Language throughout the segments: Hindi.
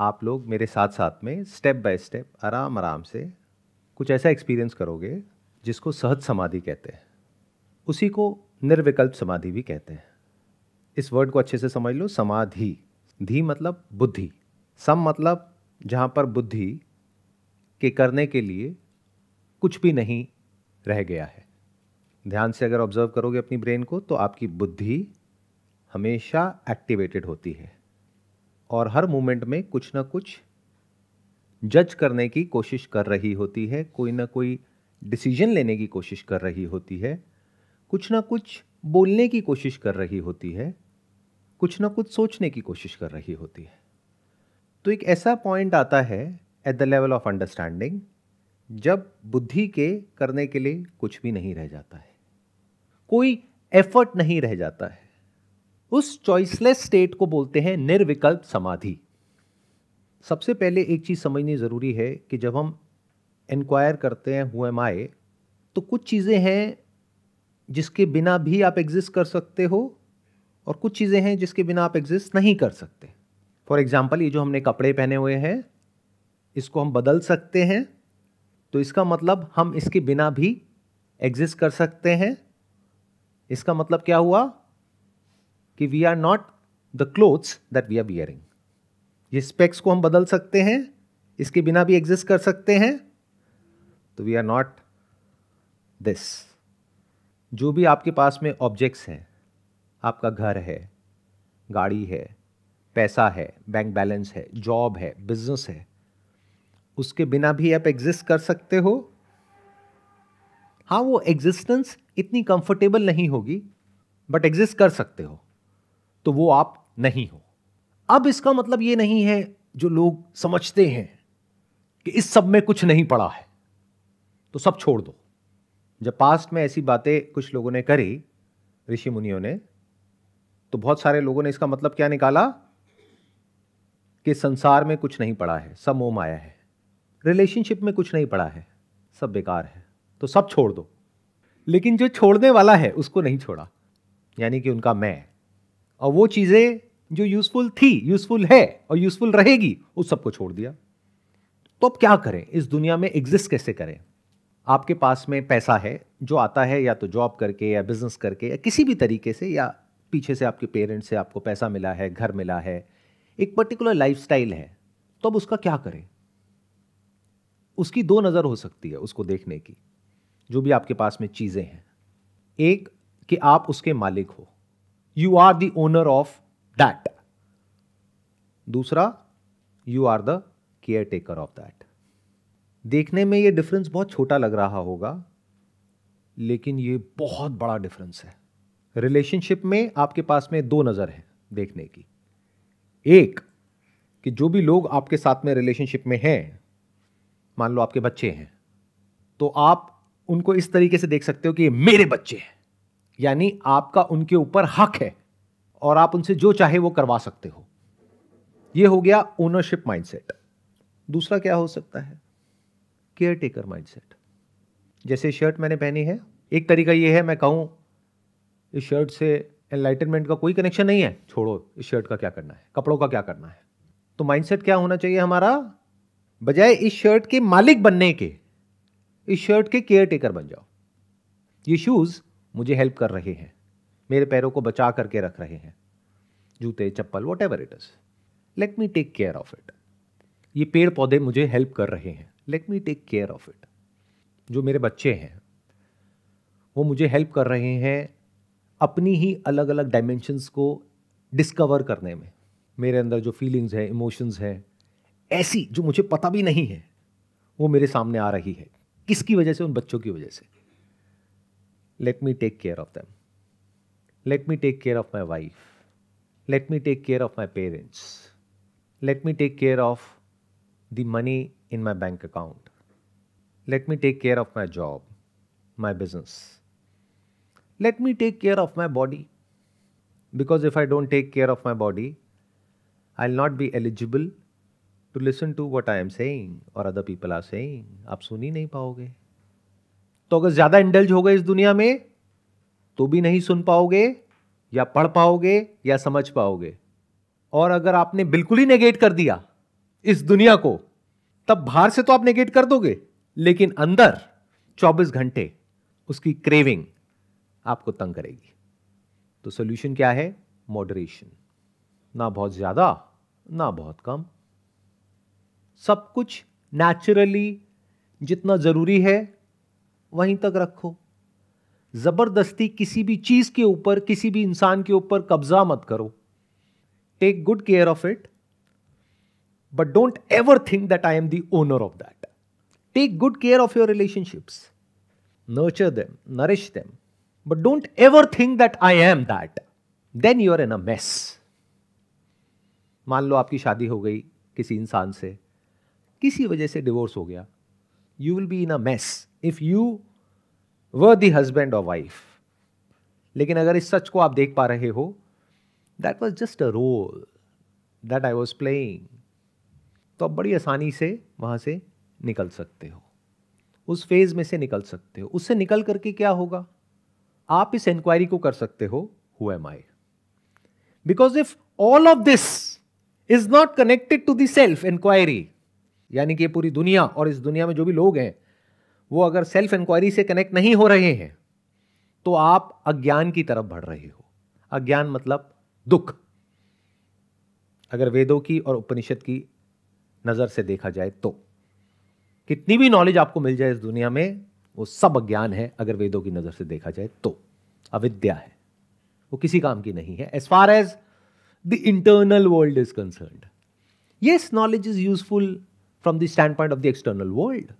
आप लोग मेरे साथ साथ में स्टेप बाय स्टेप आराम आराम से कुछ ऐसा एक्सपीरियंस करोगे जिसको सहज समाधि कहते हैं। उसी को निर्विकल्प समाधि भी कहते हैं। इस वर्ड को अच्छे से समझ लो, समाधि। धी मतलब बुद्धि। सम मतलब जहाँ पर बुद्धि के करने के लिए कुछ भी नहीं रह गया है। ध्यान से अगर ऑब्ज़र्व करोगे अपनी ब्रेन को तो आपकी बुद्धि हमेशा एक्टिवेटेड होती है। और हर मोमेंट में कुछ ना कुछ जज करने की कोशिश कर रही होती है, कोई ना कोई डिसीज़न लेने की कोशिश कर रही होती है, कुछ ना कुछ बोलने की कोशिश कर रही होती है, कुछ ना कुछ सोचने की कोशिश कर रही होती है। तो एक ऐसा पॉइंट आता है at the level of understanding जब बुद्धि के करने के लिए कुछ भी नहीं रह जाता है, कोई एफर्ट नहीं रह जाता है। उस चॉइसलेस स्टेट को बोलते हैं निर्विकल्प समाधि। सबसे पहले एक चीज़ समझनी ज़रूरी है कि जब हम इंक्वायर करते हैं हुए माए तो कुछ चीज़ें हैं जिसके बिना भी आप एग्जिस्ट कर सकते हो और कुछ चीज़ें हैं जिसके बिना आप एग्जिस्ट नहीं कर सकते। फॉर एग्ज़ाम्पल ये जो हमने कपड़े पहने हुए हैं, इसको हम बदल सकते हैं तो इसका मतलब हम इसके बिना भी एग्जिस्ट कर सकते हैं। इसका मतलब क्या हुआ? कि we are not the clothes that we are bearing ये स्पेक्स को हम बदल सकते हैं, इसके बिना भी एग्जिस्ट कर सकते हैं तो वी आर नॉट दिस जो भी आपके पास में ऑब्जेक्ट्स हैं, आपका घर है, गाड़ी है, पैसा है बैंक बैलेंस है जॉब है बिज़नेस है, उसके बिना भी आप एग्जिस्ट कर सकते हो। हाँ वो एग्जिस्टेंस इतनी कंफर्टेबल नहीं होगी बट एग्जिस्ट कर सकते हो। तो वो आप नहीं हो। अब इसका मतलब ये नहीं है, जो लोग समझते हैं, कि इस सब में कुछ नहीं पड़ा है तो सब छोड़ दो। जब पास्ट में ऐसी बातें कुछ लोगों ने करी, ऋषि मुनियों ने तो बहुत सारे लोगों ने इसका मतलब क्या निकाला? कि संसार में कुछ नहीं पड़ा है, सब मोह माया है रिलेशनशिप में कुछ नहीं पड़ा है, सब बेकार है तो सब छोड़ दो। लेकिन जो छोड़ने वाला है, उसको नहीं छोड़ा, यानी कि उनका मैं। और वो चीज़ें जो यूज़फुल थी यूज़फुल है और यूज़फुल रहेगी, उस सबको छोड़ दिया। तो अब क्या करें? इस दुनिया में एग्जिस्ट कैसे करें? आपके पास में पैसा है, जो आता है, या तो जॉब करके, या बिज़नेस करके, या किसी भी तरीके से, या पीछे से आपके पेरेंट्स से आपको पैसा मिला है, घर मिला है, एक पर्टिकुलर लाइफस्टाइल है तो अब उसका क्या करें? उसकी दो नज़र हो सकती है उसको देखने की, जो भी आपके पास में चीज़ें हैं। एक, कि आप उसके मालिक हो। You are the owner of that दूसरा you are the caretaker of that देखने में ये डिफरेंस बहुत छोटा लग रहा होगा, लेकिन ये बहुत बड़ा डिफरेंस है। रिलेशनशिप में आपके पास में दो नज़र है देखने की। एक, कि जो भी लोग आपके साथ में रिलेशनशिप में हैं, मान लो आपके बच्चे हैं तो आप उनको इस तरीके से देख सकते हो कि ये मेरे बच्चे हैं। यानी आपका उनके ऊपर हक है और आप उनसे जो चाहे वो करवा सकते हो। ये हो गया ओनरशिप माइंडसेट दूसरा क्या हो सकता है? केयर टेकर माइंडसेट जैसे शर्ट मैंने पहनी है, एक तरीका ये है, मैं कहूँ, इस शर्ट से एनलाइटनमेंट का कोई कनेक्शन नहीं है। छोड़ो, इस शर्ट का क्या करना है? कपड़ों का क्या करना है? तो माइंडसेट क्या होना चाहिए हमारा? बजाय इस शर्ट के मालिक बनने के, इस शर्ट के केयर टेकर बन जाओ। ये शूज़ मुझे हेल्प कर रहे हैं। मेरे पैरों को बचा करके रख रहे हैं। जूते, चप्पल whatever it is let me take care of it ये पेड़ पौधे मुझे हेल्प कर रहे हैं। Let me take care of it जो मेरे बच्चे हैं, वो मुझे हेल्प कर रहे हैं अपनी ही अलग अलग डायमेंशंस को डिस्कवर करने में। मेरे अंदर जो फीलिंग्स हैं इमोशंस हैं, ऐसी जो मुझे पता भी नहीं है, वो मेरे सामने आ रही है। किसकी वजह से? उन बच्चों की वजह से। let me take care of them. Let me take care of my wife. Let me take care of my parents. Let me take care of the money in my bank account. Let me take care of my job, my business. Let me take care of my body. Because if I don't take care of my body, I'll not be eligible to listen to what I am saying or other people are saying. आप सुन ही नहीं पाओगे तो अगर ज़्यादा इंडल्ज हो गए इस दुनिया में तो भी नहीं सुन पाओगे, या पढ़ पाओगे, या समझ पाओगे। और अगर आपने बिल्कुल ही नेगेट कर दिया इस दुनिया को, तब बाहर से तो आप नेगेट कर दोगे, लेकिन अंदर 24 घंटे उसकी क्रेविंग आपको तंग करेगी। तो सोल्यूशन क्या है? मॉडरेशन ना बहुत ज़्यादा, ना बहुत कम। सब कुछ नेचुरली जितना ज़रूरी है वहीं तक रखो। ज़बरदस्ती किसी भी चीज़ के ऊपर, किसी भी इंसान के ऊपर कब्जा मत करो। Take good care of it but don't ever think that I am the owner of that take good care of your relationships nurture them nourish them but don't ever think that I am that then you are in a mess मान लो आपकी शादी हो गई किसी इंसान से, किसी वजह से डिवोर्स हो गया। You will be in a mess if you were the husband और वाइफ लेकिन अगर इस सच को आप देख पा रहे हो that was just a role that I was playing तो आप बड़ी आसानी से वहाँ से निकल सकते हो। उस फ़ेज़ में से निकल सकते हो। उससे निकल करके क्या होगा? आप इस इंक्वायरी को कर सकते हो who am I because if all of this is not connected to the self inquiry यानी कि पूरी दुनिया और इस दुनिया में जो भी लोग हैं, वो अगर सेल्फ इंक्वायरी से कनेक्ट नहीं हो रहे हैं तो आप अज्ञान की तरफ़ बढ़ रहे हो। अज्ञान मतलब दुख। अगर वेदों की और उपनिषद की नज़र से देखा जाए तो। कितनी भी नॉलेज आपको मिल जाए इस दुनिया में, वो सब अज्ञान है, अगर वेदों की नज़र से देखा जाए तो। अविद्या है। वो किसी काम की नहीं है। As far as the internal world is concern yes knowledge is useful from the standpoint of the external world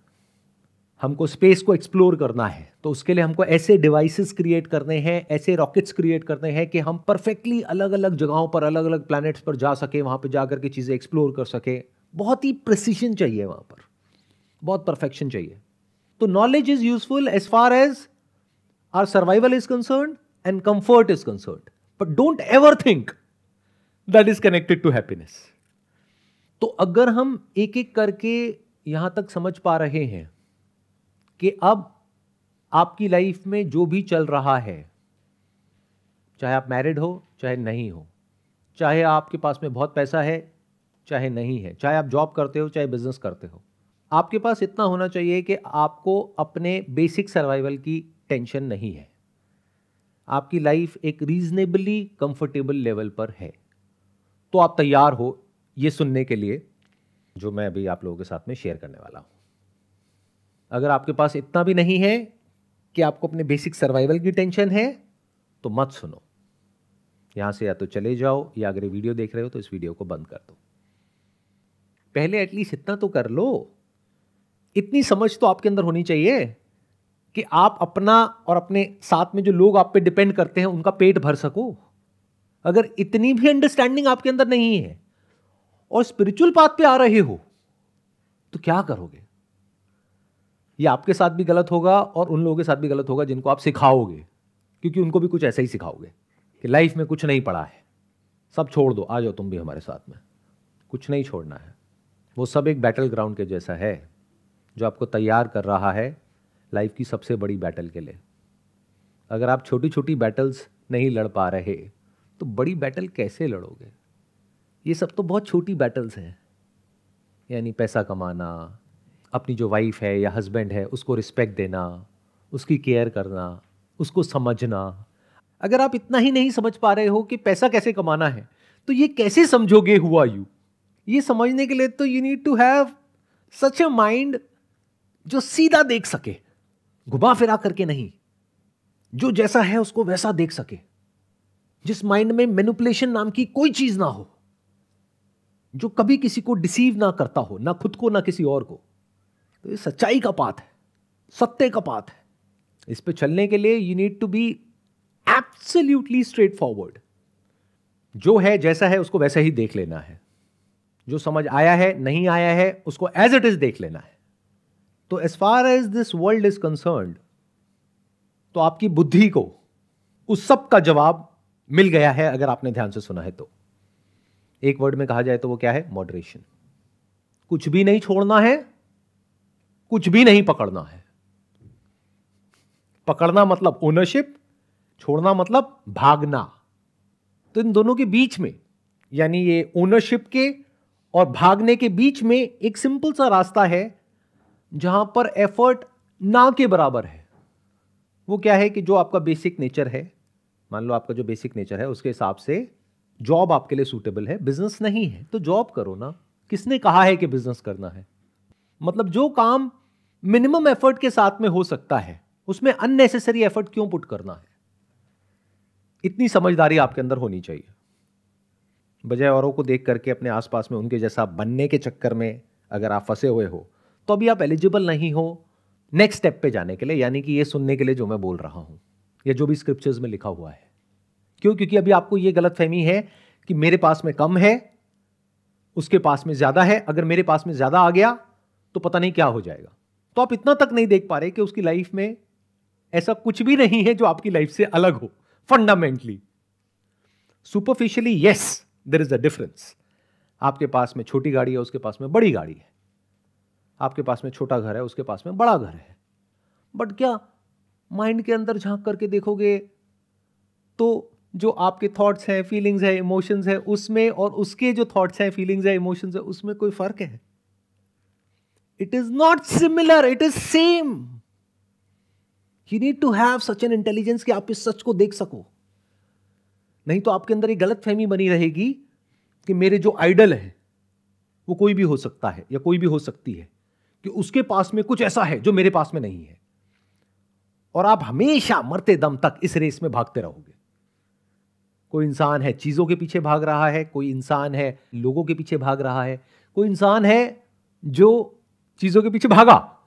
हमको स्पेस को एक्सप्लोर करना है तो उसके लिए हमको ऐसे डिवाइसेस क्रिएट करने हैं, ऐसे रॉकेट्स क्रिएट करने हैं कि हम परफेक्टली अलग अलग जगहों पर अलग अलग प्लैनेट्स पर जा सके, वहाँ पर जाकर के चीज़ें एक्सप्लोर कर सके। बहुत ही प्रिसीशन चाहिए वहाँ पर। बहुत परफेक्शन चाहिए। तो knowledge is useful as far as our survival is concern and comfort is concern but don't ever think that is connected to happiness तो अगर हम एक एक करके यहाँ तक समझ पा रहे हैं कि अब आपकी लाइफ में जो भी चल रहा है, चाहे आप मैरिड हो, चाहे नहीं हो, चाहे आपके पास में बहुत पैसा है, चाहे नहीं है, चाहे आप जॉब करते हो, चाहे बिज़नेस करते हो, आपके पास इतना होना चाहिए कि आपको अपने बेसिक सर्वाइवल की टेंशन नहीं है। आपकी लाइफ एक रीजनेबली कंफर्टेबल लेवल पर है। तो आप तैयार हो ये सुनने के लिए जो मैं अभी आप लोगों के साथ में शेयर करने वाला हूँ। अगर आपके पास इतना भी नहीं है कि आपको अपने बेसिक सर्वाइवल की टेंशन है तो मत सुनो। यहाँ से या तो चले जाओ या अगर वीडियो देख रहे हो तो इस वीडियो को बंद कर दो। पहले एटलीस्ट इतना तो कर लो। इतनी समझ तो आपके अंदर होनी चाहिए कि आप अपना और अपने साथ में जो लोग आप पे डिपेंड करते हैं, उनका पेट भर सको। अगर इतनी भी अंडरस्टैंडिंग आपके अंदर नहीं है और स्पिरिचुअल पाथ पे आ रहे हो तो क्या करोगे? ये आपके साथ भी गलत होगा और उन लोगों के साथ भी गलत होगा जिनको आप सिखाओगे, क्योंकि उनको भी कुछ ऐसा ही सिखाओगे कि लाइफ में कुछ नहीं पड़ा है। सब छोड़ दो, आ जाओ तुम भी हमारे साथ में। कुछ नहीं छोड़ना है। वो सब एक बैटल ग्राउंड के जैसा है, जो आपको तैयार कर रहा है लाइफ की सबसे बड़ी बैटल के लिए। अगर आप छोटी छोटी बैटल्स नहीं लड़ पा रहे तो बड़ी बैटल कैसे लड़ोगे? ये सब तो बहुत छोटी बैटल्स हैं। यानी पैसा कमाना, अपनी जो वाइफ है या हस्बैंड है, उसको रिस्पेक्ट देना, उसकी केयर करना, उसको समझना। अगर आप इतना ही नहीं समझ पा रहे हो कि पैसा कैसे कमाना है तो ये कैसे समझोगे हुआ यू ये समझने के लिए तो you need to have such a mind जो सीधा देख सके। घुमा फिरा करके नहीं। जो जैसा है उसको वैसा देख सके। जिस माइंड में मैनुपुलेशन नाम की कोई चीज़ ना हो। जो कभी किसी को डिसीव ना करता हो, ना खुद को, ना किसी और को तो ये सच्चाई का पाथ है, सत्य का पाथ है। इस पे चलने के लिए you need to be absolutely straightforward जो है, जैसा है, उसको वैसा ही देख लेना है। जो समझ आया है, नहीं आया है, उसको एज इट इज़ देख लेना है। तो as far as this world is concern तो आपकी बुद्धि को, उस सब का जवाब मिल गया है, अगर आपने ध्यान से सुना है तो। एक वर्ड में कहा जाए तो वो क्या है? मॉडरेशन कुछ भी नहीं छोड़ना है, कुछ भी नहीं पकड़ना है। पकड़ना मतलब ओनरशिप छोड़ना मतलब भागना। तो इन दोनों के बीच में, यानी ये ओनरशिप के और भागने के बीच में एक सिंपल सा रास्ता है, जहाँ पर एफर्ट ना के बराबर है। वो क्या है कि जो आपका बेसिक नेचर है, मान लो आपका जो बेसिक नेचर है, उसके हिसाब से जॉब आपके लिए सूटेबल है बिज़नेस नहीं है तो जॉब करो ना। किसने कहा है कि बिज़नेस करना है? मतलब जो काम मिनिमम एफर्ट के साथ में हो सकता है, उसमें अननेसेसरी एफर्ट क्यों पुट करना है? इतनी समझदारी आपके अंदर होनी चाहिए। बजाय औरों को देख करके अपने आसपास में उनके जैसा बनने के चक्कर में अगर आप फंसे हुए हो तो अभी आप एलिजिबल नहीं हो नेक्स्ट स्टेप पे जाने के लिए, यानी कि ये सुनने के लिए जो मैं बोल रहा हूँ, या जो भी स्क्रिप्चर्स में लिखा हुआ है। क्यों? क्योंकि अभी आपको ये गलत फहमी है कि मेरे पास में कम है, उसके पास में ज़्यादा है, अगर मेरे पास में ज़्यादा आ गया तो पता नहीं क्या हो जाएगा। तो आप इतना तक नहीं देख पा रहे कि उसकी लाइफ में ऐसा कुछ भी नहीं है जो आपकी लाइफ से अलग हो, fundamentally. Superficially yes there is a difference आपके पास में छोटी गाड़ी है, उसके पास में बड़ी गाड़ी है। आपके पास में छोटा घर है, उसके पास में बड़ा घर है। बट क्या माइंड के अंदर झाँक करके देखोगे तो जो आपके थॉट्स हैं फीलिंग्स है इमोशंस है, उसमें और उसके जो थॉट्स हैं फीलिंग्स है इमोशंस है, उसमें कोई फ़र्क है? It is not similar it is same you need to have such an intelligence कि आप इस सच को देख सको। नहीं तो आपके अंदर एक गलत फहमी बनी रहेगी कि मेरे जो आइडल है, वो कोई भी हो सकता है या कोई भी हो सकती है कि उसके पास में कुछ ऐसा है जो मेरे पास में नहीं है। और आप हमेशा मरते दम तक इस रेस में भागते रहोगे। कोई इंसान है चीज़ों के पीछे भाग रहा है, कोई इंसान है लोगों के पीछे भाग रहा है, कोई इंसान है जो चीज़ों के पीछे भागा,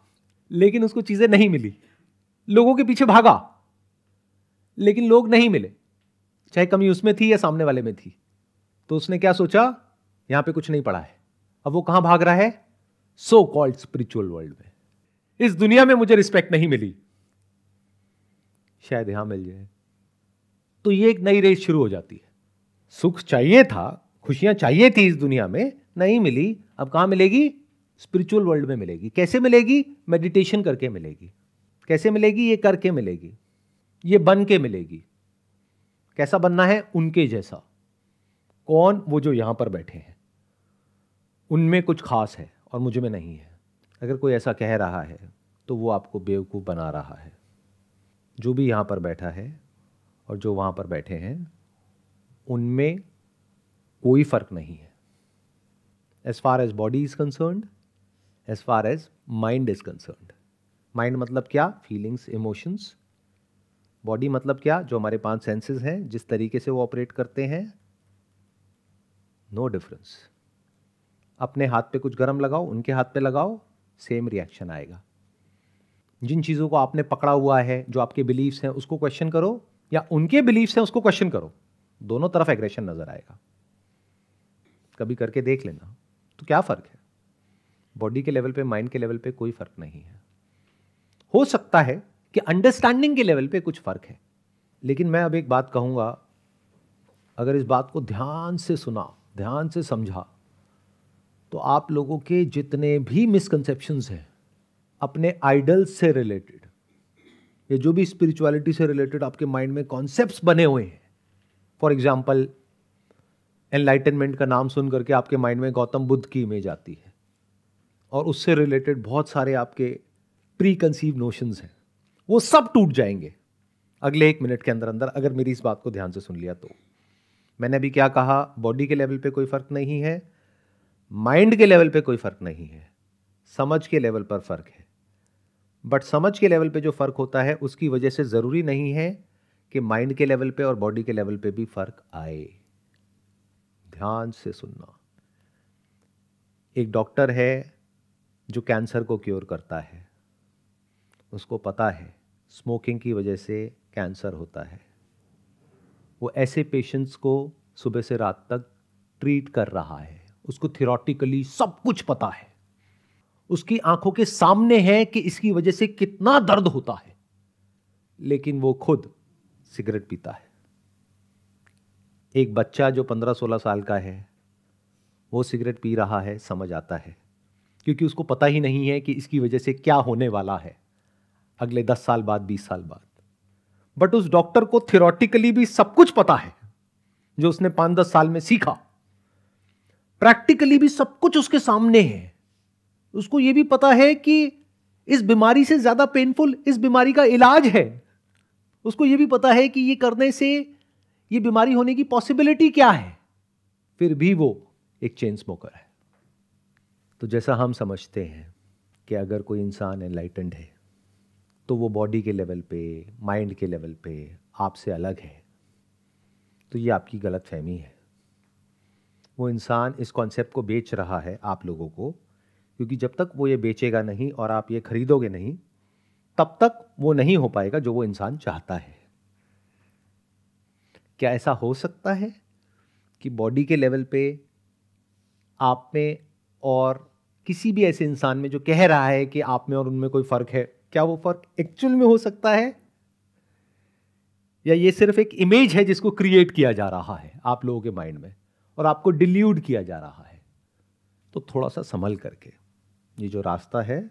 लेकिन उसको चीज़ें नहीं मिली। लोगों के पीछे भागा, लेकिन लोग नहीं मिले। चाहे कमी उसमें थी या सामने वाले में थी। तो उसने क्या सोचा? यहाँ पे कुछ नहीं पड़ा है। अब वो कहाँ भाग रहा है? सो कॉल्ड स्पिरिचुअल वर्ल्ड में। इस दुनिया में मुझे रिस्पेक्ट नहीं मिली। शायद यहाँ मिल जाए। तो ये एक नई रेस शुरू हो जाती है। सुख चाहिए था, खुशियाँ चाहिए थी इस दुनिया में, नहीं मिली, अब कहाँ मिलेगी? स्पिरिचुअल वर्ल्ड में मिलेगी। कैसे मिलेगी? मेडिटेशन करके मिलेगी। कैसे मिलेगी? ये करके मिलेगी। ये बन के मिलेगी। कैसा बनना है? उनके जैसा। कौन? वो जो यहाँ पर बैठे हैं। उनमें कुछ खास है और मुझमें नहीं है। अगर कोई ऐसा कह रहा है तो वो आपको बेवकूफ़ बना रहा है। जो भी यहाँ पर बैठा है और जो वहाँ पर बैठे हैं, उनमें कोई फ़र्क नहीं है। As far as body is concerned as far as mind is concerned mind मतलब क्या? फीलिंग्स इमोशंस बॉडी मतलब क्या? जो हमारे पाँच सेंसेस हैं, जिस तरीके से वो ऑपरेट करते हैं नो डिफरेंस अपने हाथ पे कुछ गर्म लगाओ, उनके हाथ पे लगाओ सेम रिएक्शन आएगा। जिन चीज़ों को आपने पकड़ा हुआ है, जो आपके बिलीव्स हैं, उसको क्वेश्चन करो या उनके बिलीफ हैं, उसको क्वेश्चन करो। दोनों तरफ़ एग्रेशन नज़र आएगा। कभी करके देख लेना। तो क्या फ़र्क है? बॉडी के लेवल पे माइंड के लेवल पे कोई फ़र्क नहीं है। हो सकता है कि अंडरस्टैंडिंग के लेवल पे कुछ फ़र्क है। लेकिन मैं अब एक बात कहूँगा, अगर इस बात को ध्यान से सुना, ध्यान से समझा तो आप लोगों के जितने भी मिसकंसेप्शंस हैं, अपने आइडल्स से रिलेटेड या जो भी स्पिरिचुअलिटी से रिलेटेड आपके माइंड में कॉन्सेप्ट बने हुए हैं। फॉर एग्ज़ाम्पल एनलाइटनमेंट का नाम सुन करके आपके माइंड में गौतम बुद्ध की इमेज आती है। और उससे रिलेटेड बहुत सारे आपके प्री कंसीव नोशंस हैं। वो सब टूट जाएँगे। अगले एक मिनट के अंदर अंदर अगर मेरी इस बात को ध्यान से सुन लिया तो। मैंने अभी क्या कहा? बॉडी के लेवल पे कोई फ़र्क नहीं है। माइंड के लेवल पे कोई फ़र्क नहीं है। समझ के लेवल पर फ़र्क है। बट समझ के लेवल पे जो फ़र्क होता है, उसकी वजह से ज़रूरी नहीं है कि माइंड के लेवल पे और बॉडी के लेवल पे भी फ़र्क आए। ध्यान से सुनना। एक डॉक्टर है जो कैंसर को क्योर करता है। उसको पता है स्मोकिंग की वजह से कैंसर होता है। वो ऐसे पेशेंट्स को सुबह से रात तक ट्रीट कर रहा है। उसको थियोरटिकली सब कुछ पता है। उसकी आँखों के सामने है कि इसकी वजह से कितना दर्द होता है। लेकिन वो खुद सिगरेट पीता है। एक बच्चा जो पंद्रह सोलह साल का है, वो सिगरेट पी रहा है, समझ आता है। क्योंकि उसको पता ही नहीं है कि इसकी वजह से क्या होने वाला है। अगले दस साल बाद, बीस साल बाद। बट उस डॉक्टर को थियोरटिकली भी सब कुछ पता है, जो उसने पाँच दस साल में सीखा। प्रैक्टिकली भी सब कुछ उसके सामने है। उसको यह भी पता है कि इस बीमारी से ज़्यादा पेनफुल इस बीमारी का इलाज है। उसको यह भी पता है कि ये करने से ये बीमारी होने की पॉसिबिलिटी क्या है। फिर भी वो एक चेन स्मोकर है। तो जैसा हम समझते हैं कि अगर कोई इंसान एनलाइटेंड है तो वो बॉडी के लेवल पे माइंड के लेवल पे आपसे अलग है। तो ये आपकी गलत फहमी है। वो इंसान इस कॉन्सेप्ट को बेच रहा है आप लोगों को क्योंकि जब तक वो ये बेचेगा नहीं और आप ये खरीदोगे नहीं, तब तक वो नहीं हो पाएगा जो वो इंसान चाहता है। क्या ऐसा हो सकता है कि बॉडी के लेवल पे आप में और किसी भी ऐसे इंसान में जो कह रहा है कि आप में और उनमें कोई फ़र्क है, क्या वो फ़र्क एक्चुअल में हो सकता है? या ये सिर्फ़ एक इमेज है जिसको क्रिएट किया जा रहा है आप लोगों के माइंड में और आपको डिल्यूड किया जा रहा है? तो थोड़ा सा संभल करके। ये जो रास्ता है,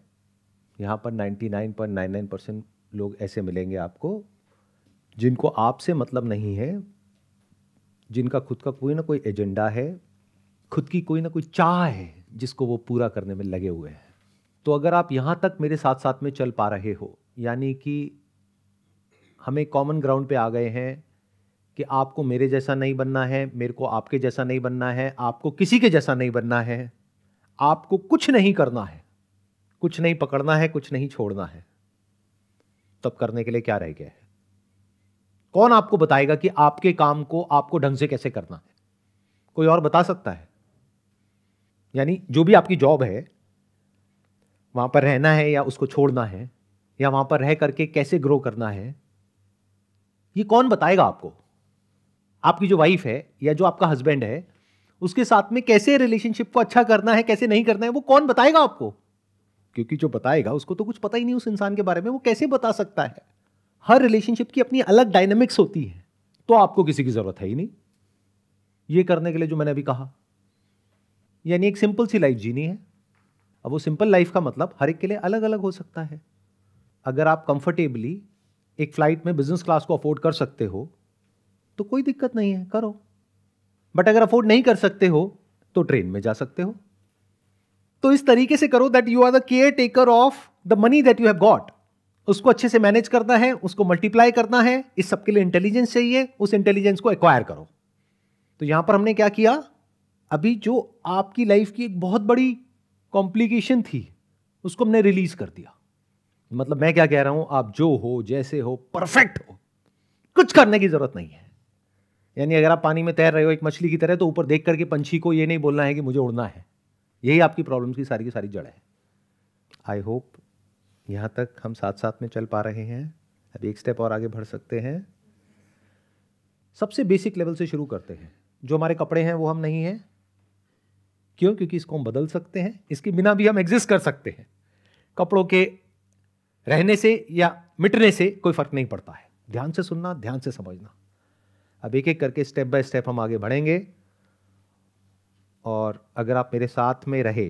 यहाँ पर 99.99 परसेंट लोग ऐसे मिलेंगे आपको, जिनको आपसे मतलब नहीं है, जिनका खुद का कोई ना कोई एजेंडा है, खुद की कोई ना कोई चाह है, जिसको वो पूरा करने में लगे हुए हैं। तो अगर आप यहाँ तक मेरे साथ साथ में चल पा रहे हो, यानी कि हमें कॉमन ग्राउंड पे आ गए हैं कि आपको मेरे जैसा नहीं बनना है, मेरे को आपके जैसा नहीं बनना है, आपको किसी के जैसा नहीं बनना है आपको कुछ नहीं करना है। कुछ नहीं पकड़ना है, कुछ नहीं छोड़ना है। तब करने के लिए क्या रह गया है? कौन आपको बताएगा कि आपके काम को आपको ढंग से कैसे करना है? कोई और बता सकता है? यानी जो भी आपकी जॉब है, वहाँ पर रहना है या उसको छोड़ना है, या वहाँ पर रह करके कैसे ग्रो करना है, ये कौन बताएगा आपको? आपकी जो वाइफ है या जो आपका हस्बैंड है उसके साथ में कैसे रिलेशनशिप को अच्छा करना है, कैसे नहीं करना है, वो कौन बताएगा आपको? क्योंकि जो बताएगा, उसको तो कुछ पता ही नहीं उस इंसान के बारे में, वो कैसे बता सकता है? हर रिलेशनशिप की अपनी अलग डायनेमिक्स होती है। तो आपको किसी की ज़रूरत है ही नहीं। ये करने के लिए जो मैंने अभी कहा, यानी एक सिंपल सी लाइफ जीनी है। अब वो सिंपल लाइफ का मतलब हर एक के लिए अलग अलग हो सकता है। अगर आप कंफर्टेबली एक फ़्लाइट में बिज़नेस क्लास को अफोर्ड कर सकते हो तो कोई दिक्कत नहीं है, करो। बट अगर अफोर्ड नहीं कर सकते हो तो ट्रेन में जा सकते हो। तो इस तरीके से करो that you are the caretaker of the money that you have got उसको अच्छे से मैनेज करना है, उसको मल्टीप्लाई करना है, इस सबके लिए इंटेलिजेंस चाहिए, उस इंटेलिजेंस को एक्वायर करो। तो यहाँ पर हमने क्या किया? अभी जो आपकी लाइफ की एक बहुत बड़ी कॉम्प्लिकेशन थी, उसको हमने रिलीज़ कर दिया। मतलब मैं क्या कह रहा हूँ, आप जो हो, जैसे हो परफेक्ट हो। कुछ करने की ज़रूरत नहीं है। यानी अगर आप पानी में तैर रहे हो एक मछली की तरह तो ऊपर देख करके पंछी को ये नहीं बोलना है कि मुझे उड़ना है। यही आपकी प्रॉब्लम्स की सारी की सारी जड़ है। आई होप यहाँ तक हम साथ साथ में चल पा रहे हैं। अब एक स्टेप और आगे बढ़ सकते हैं। सबसे बेसिक लेवल से शुरू करते हैं। जो हमारे कपड़े हैं, वो हम नहीं हैं। क्यों? क्योंकि इसको हम बदल सकते हैं। इसके बिना भी हम एग्जिस्ट कर सकते हैं। कपड़ों के रहने से या मिटने से कोई फ़र्क नहीं पड़ता है। ध्यान से सुनना, ध्यान से समझना। अब एक एक करके स्टेप बाय स्टेप हम आगे बढ़ेंगे। और अगर आप मेरे साथ में रहे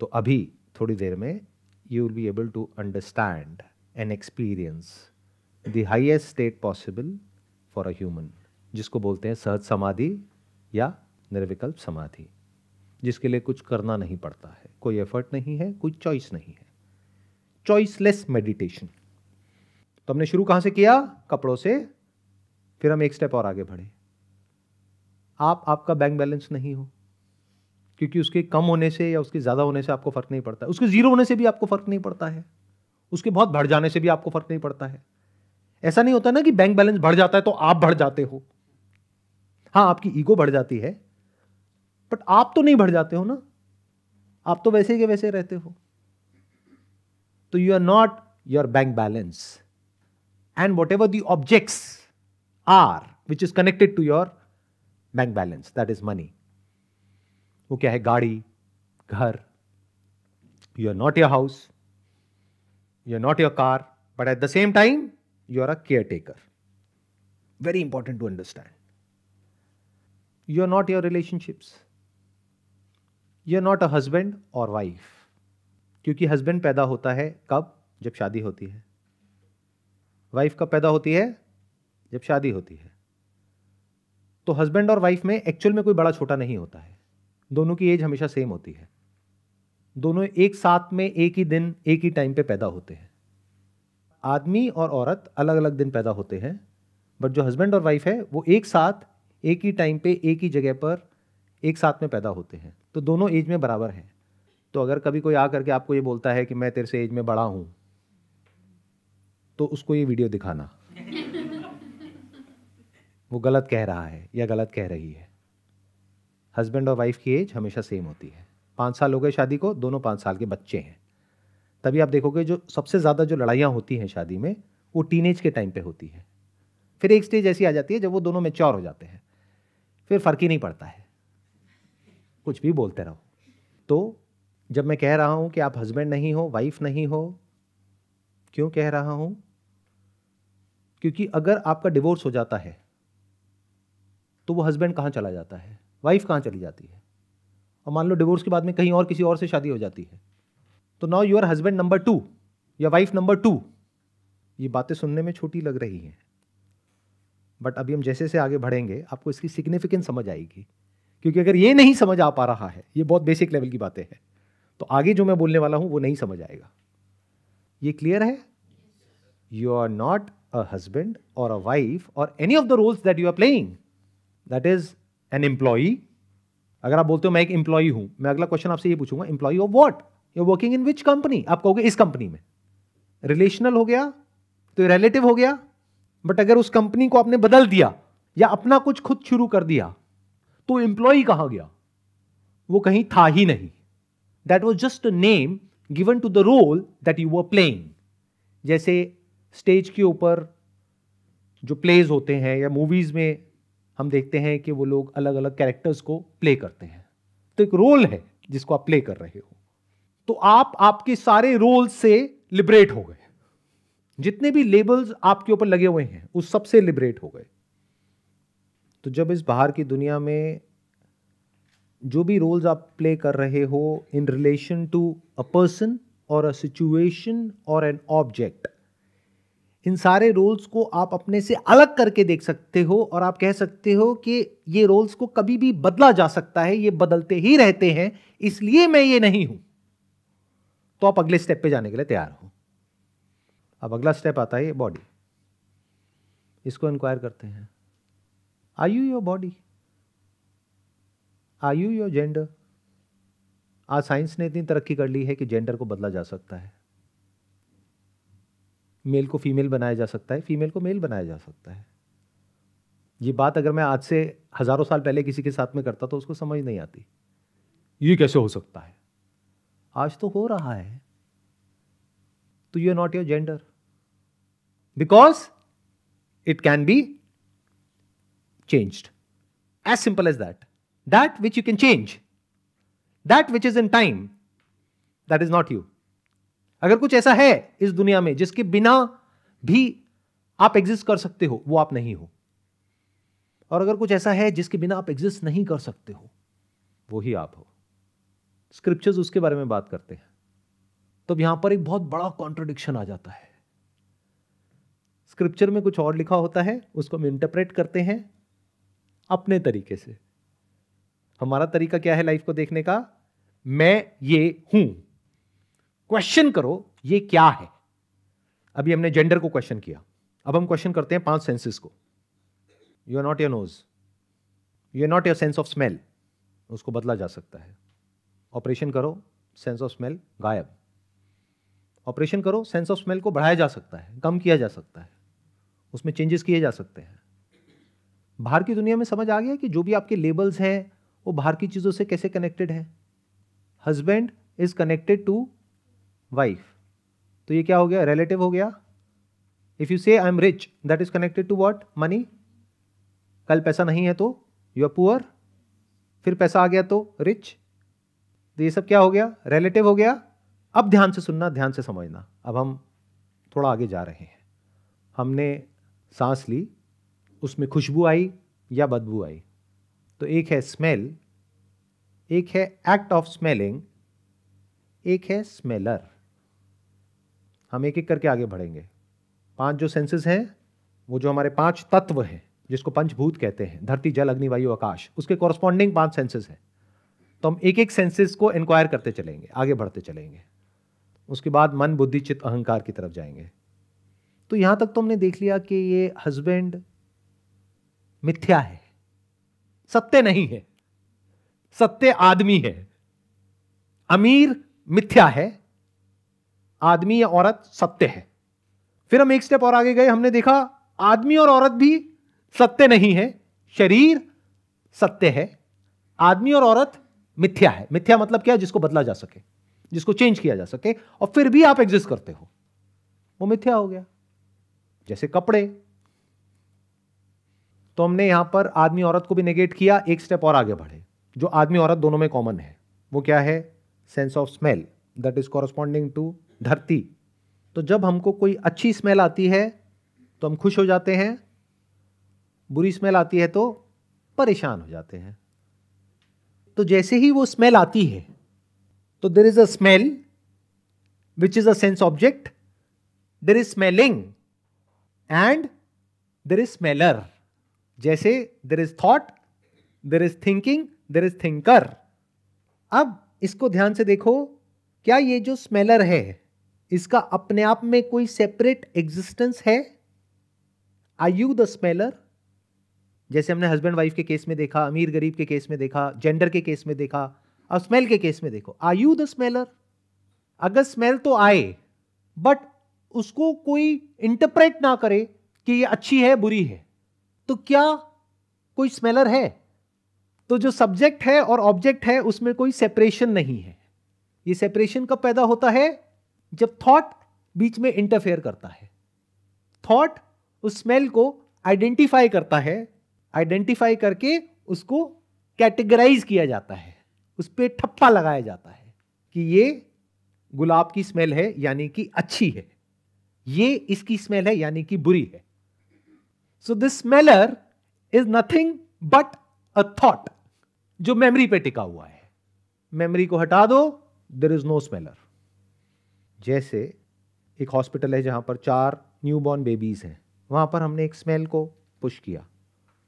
तो अभी थोड़ी देर में you will be able to understand and experience the highest state possible for a human जिसको बोलते हैं सहज समाधि या निर्विकल्प समाधि, जिसके लिए कुछ करना नहीं पड़ता है। कोई एफर्ट नहीं है, कोई चॉइस नहीं है। चॉइसलेस मेडिटेशन तो हमने शुरू कहाँ से किया? कपड़ों से फिर हम एक स्टेप और आगे बढ़े। आप, आपका बैंक बैलेंस नहीं हो, क्योंकि उसके कम होने से या उसके ज़्यादा होने से आपको फ़र्क नहीं पड़ता। उसके ज़ीरो होने से भी आपको फ़र्क नहीं पड़ता है। उसके बहुत बढ़ जाने से भी आपको फ़र्क नहीं पड़ता है। ऐसा नहीं होता ना कि बैंक बैलेंस बढ़ जाता है तो आप बढ़ जाते हो। हाँ आपकी ईगो बढ़ जाती है बट आप तो नहीं बढ़ जाते हो ना। आप तो वैसे के वैसे रहते हो। तो you are not your bank balance and whatever the objects are which is connected to your bank balance that is money वो क्या है? गाड़ी, घर. You are not your house you are not your car but at the same time you are a caretaker very important to understand you are not your relationships you are not a husband और वाइफ क्योंकि हस्बैंड पैदा होता है कब? जब शादी होती है। वाइफ कब पैदा होती है? जब शादी होती है। तो हस्बैंड और वाइफ में एक्चुअल में कोई बड़ा छोटा नहीं होता है। दोनों की एज हमेशा सेम होती है। दोनों एक साथ में एक ही दिन, एक ही टाइम पे पैदा होते हैं। आदमी और औरत अलग अलग दिन पैदा होते हैं। बट जो हस्बैंड और वाइफ है, वो एक साथ, एक ही टाइम पे, एक ही जगह पर, एक साथ में पैदा होते हैं। तो दोनों एज में बराबर हैं। तो अगर कभी कोई आ करके आपको ये बोलता है कि मैं तेरे से एज में बड़ा हूँ तो उसको ये वीडियो दिखाना। वो गलत कह रहा है या गलत कह रही है। हस्बैंड और वाइफ की एज हमेशा सेम होती है। पाँच साल हो गए शादी को, दोनों पाँच साल के बच्चे हैं। तभी आप देखोगे जो सबसे ज़्यादा जो लड़ाइयाँ होती हैं शादी में, वो टीनेज के टाइम पे होती है। फिर एक स्टेज ऐसी आ जाती है जब वो दोनों मेच्योर हो जाते हैं। फिर फ़र्क ही नहीं पड़ता है। कुछ भी बोलते रहो। तो जब मैं कह रहा हूँ कि आप हस्बैंड नहीं हो वाइफ नहीं हो, क्यों कह रहा हूँ? क्योंकि अगर आपका डिवोर्स हो जाता है तो वो हस्बैंड कहाँ चला जाता है? वाइफ कहाँ चली जाती है? और मान लो डिवोर्स के बाद में कहीं और किसी और से शादी हो जाती है। तो now your husband number two या वाइफ नंबर टू ये बातें सुनने में छोटी लग रही हैं। बट अभी हम जैसे से आगे बढ़ेंगे, आपको इसकी सिग्निफिकेंस समझ आएगी। क्योंकि अगर ये नहीं समझ आ पा रहा है, ये बहुत बेसिक लेवल की बातें हैं। तो आगे जो मैं बोलने वाला हूँ, वो नहीं समझ आएगा। ये क्लियर है? You are not a husband और अ वाइफ और any of the roles that you are playing that is an employee अगर आप बोलते हो, मैं एक एम्प्लॉई हूँ, मैं अगला क्वेश्चन आपसे ये पूछूँगा employee of what you working in which company आप कहोगे, इस कंपनी में. रिलेशनल हो गया तो रिलेटिव हो गया बट अगर उस कंपनी को आपने बदल दिया या अपना कुछ खुद शुरू कर दिया तो एम्प्लॉय कहाँ गया? वो कहीं था ही नहीं। That was just a name given to the role that you were playing जैसे स्टेज के ऊपर जो प्लेज होते हैं या मूवीज़ में हम देखते हैं कि वो लोग अलग अलग कैरेक्टर्स को प्ले करते हैं। तो एक रोल है जिसको आप प्ले कर रहे हो। तो आप आपके सारे रोल से लिबरेट हो गए। जितने भी लेबल्स आपके ऊपर लगे हुए हैं, उस सबसे लिबरेट हो गए। तो जब इस बाहर की दुनिया में जो भी रोल्स आप प्ले कर रहे हो in relation to a person और अ सिचुएशन और एन ऑब्जेक्ट इन सारे रोल्स को आप अपने से अलग करके देख सकते हो और आप कह सकते हो कि ये रोल्स को कभी भी बदला जा सकता है, ये बदलते ही रहते हैं, इसलिए मैं ये नहीं हूँ। तो आप अगले स्टेप पे जाने के लिए तैयार हो। अब अगला स्टेप आता है ये बॉडी इसको इंक्वायर करते हैं। Are you your body are you your gender आज साइंस ने इतनी तरक्की कर ली है कि जेंडर को बदला जा सकता है। मेल को फीमेल बनाया जा सकता है, फीमेल को मेल बनाया जा सकता है। ये बात अगर मैं आज से हज़ारों साल पहले किसी के साथ में करता तो उसको समझ नहीं आती। ये कैसे हो सकता है? आज तो हो रहा है। तो you are not your gender because it can be changed as simple as that that which you can change that which is in time that is not you अगर कुछ ऐसा है इस दुनिया में जिसके बिना भी आप एग्जिस्ट कर सकते हो, वो आप नहीं हो। और अगर कुछ ऐसा है जिसके बिना आप एग्जिस्ट नहीं कर सकते हो, वो ही आप हो। स्क्रिप्चर्स उसके बारे में बात करते हैं। तो यहाँ पर एक बहुत बड़ा कॉन्ट्रोडिक्शन आ जाता है। स्क्रिप्चर में कुछ और लिखा होता है, उसको हम इंटरप्रेट करते हैं अपने तरीके से। हमारा तरीका क्या है लाइफ को देखने का? मैं ये हूँ। क्वेश्चन करो, ये क्या है? अभी हमने जेंडर को क्वेश्चन किया। अब हम क्वेश्चन करते हैं पाँच सेंसेस को। You are not your nose you are not your sense of smell उसको बदला जा सकता है। ऑपरेशन करो सेंस ऑफ़ स्मेल गायब। ऑपरेशन करो सेंस ऑफ़ स्मेल को बढ़ाया जा सकता है, कम किया जा सकता है। उसमें चेंजेस किए जा सकते हैं। बाहर की दुनिया में समझ आ गया कि जो भी आपके लेबल्स हैं, वो बाहर की चीज़ों से कैसे कनेक्टेड है? Husband is connected to wife तो ये क्या हो गया? रिलेटिव हो गया? If you say I am rich that is connected to what money कल पैसा नहीं है तो? यू आर पुअर फिर पैसा आ गया तो? रिच तो ये सब क्या हो गया? रिलेटिव हो गया? अब ध्यान से सुनना, ध्यान से समझना। अब हम थोड़ा आगे जा रहे हैं। हमने सांस ली, उसमें खुशबू आई या बदबू आई? तो एक है स्मेल एक है एक्ट ऑफ़ स्मेलिंग एक है स्मेलर हम एक एक करके आगे बढ़ेंगे। पाँच जो सेंसेस हैं, वो जो हमारे पाँच तत्व हैं, जिसको पंचभूत कहते हैं, धरती, जल, अग्नि, वायु, आकाश, उसके कॉरस्पॉन्डिंग पाँच सेंसेस हैं। तो हम एक एक सेंसेस को इंक्वायर करते चलेंगे, आगे बढ़ते चलेंगे। उसके बाद मन, बुद्धि, चित्त, अहंकार की तरफ़ जाएँगे। तो यहाँ तक तो हमने देख लिया कि ये हस्बैंड मिथ्या है। सत्य नहीं है। सत्य आदमी है। अमीर मिथ्या है। आदमी या औरत सत्य है। फिर हम एक स्टेप और आगे गए, हमने देखा आदमी और औरत भी सत्य नहीं है, शरीर सत्य है, आदमी और औरत मिथ्या है। मिथ्या मतलब क्या है? जिसको बदला जा सके, जिसको चेंज किया जा सके, और फिर भी आप एग्जिस्ट करते हो। वो मिथ्या हो गया। जैसे कपड़े। तो हमने यहाँ पर आदमी औरत को भी नेगेट किया, एक स्टेप और आगे बढ़े। जो आदमी औरत दोनों में कॉमन है, वो क्या है? Sense of smell that is corresponding to धरती। तो जब हमको कोई अच्छी स्मेल आती है तो हम खुश हो जाते हैं। बुरी स्मेल आती है तो परेशान हो जाते हैं। तो जैसे ही वो स्मेल आती है तो there is a smell which is a sense object there is smelling and there is smeller जैसे there is thought there is thinking there is thinker अब इसको ध्यान से देखो, क्या ये जो स्मेलर है इसका अपने आप में कोई सेपरेट एग्जिस्टेंस है? आई यू द स्मेलर जैसे हमने हस्बैंड वाइफ के केस में देखा, अमीर गरीब के केस में देखा जेंडर के केस में देखा, और स्मेल के केस में देखो। आर यू द स्मेलर अगर स्मेल तो आए बट उसको कोई इंटरप्रेट ना करे कि ये अच्छी है, बुरी है तो क्या कोई स्मेलर है? तो जो सब्जेक्ट है और ऑब्जेक्ट है, उसमें कोई सेपरेशन नहीं है। ये सेपरेशन कब पैदा होता है? जब थॉट बीच में इंटरफेयर करता है। थॉट उस स्मेल को आइडेंटिफाई करता है। आइडेंटिफाई करके उसको कैटेगराइज किया जाता है। उस पर ठप्पा लगाया जाता है कि ये गुलाब की स्मेल है, यानी कि अच्छी है। ये इसकी स्मेल है, यानी कि बुरी है। So this smeller is nothing but a thought जो मेमोरी पे टिका हुआ है। मेमोरी को हटा दो देर इज़ नो स्मेलर जैसे एक हॉस्पिटल है जहाँ पर चार न्यूबॉर्न बेबीज हैं। वहाँ पर हमने एक स्मेल को पुश किया,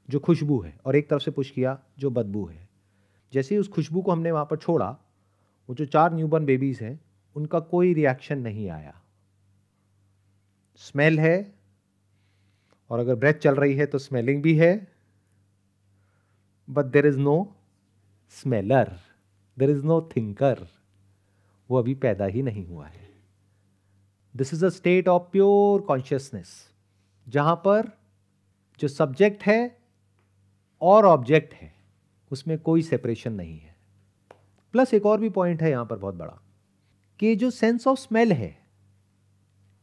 जो खुशबू है, और एक तरफ़ से पुश किया, जो बदबू है। जैसे ही उस खुशबू को हमने वहाँ पर छोड़ा, वो जो चार न्यूबॉर्न बेबीज हैं, उनका कोई रिएक्शन नहीं आया। स्मेल है, और अगर ब्रेथ चल रही है तो स्मेलिंग भी है but there is no smeller there is no thinker वो अभी पैदा ही नहीं हुआ है। This is a state of pure consciousness जहाँ पर जो सब्जेक्ट है और ऑब्जेक्ट है, उसमें कोई सेपरेशन नहीं है। प्लस एक और भी पॉइंट है यहाँ पर बहुत बड़ा, कि जो सेंस ऑफ़ स्मेल है,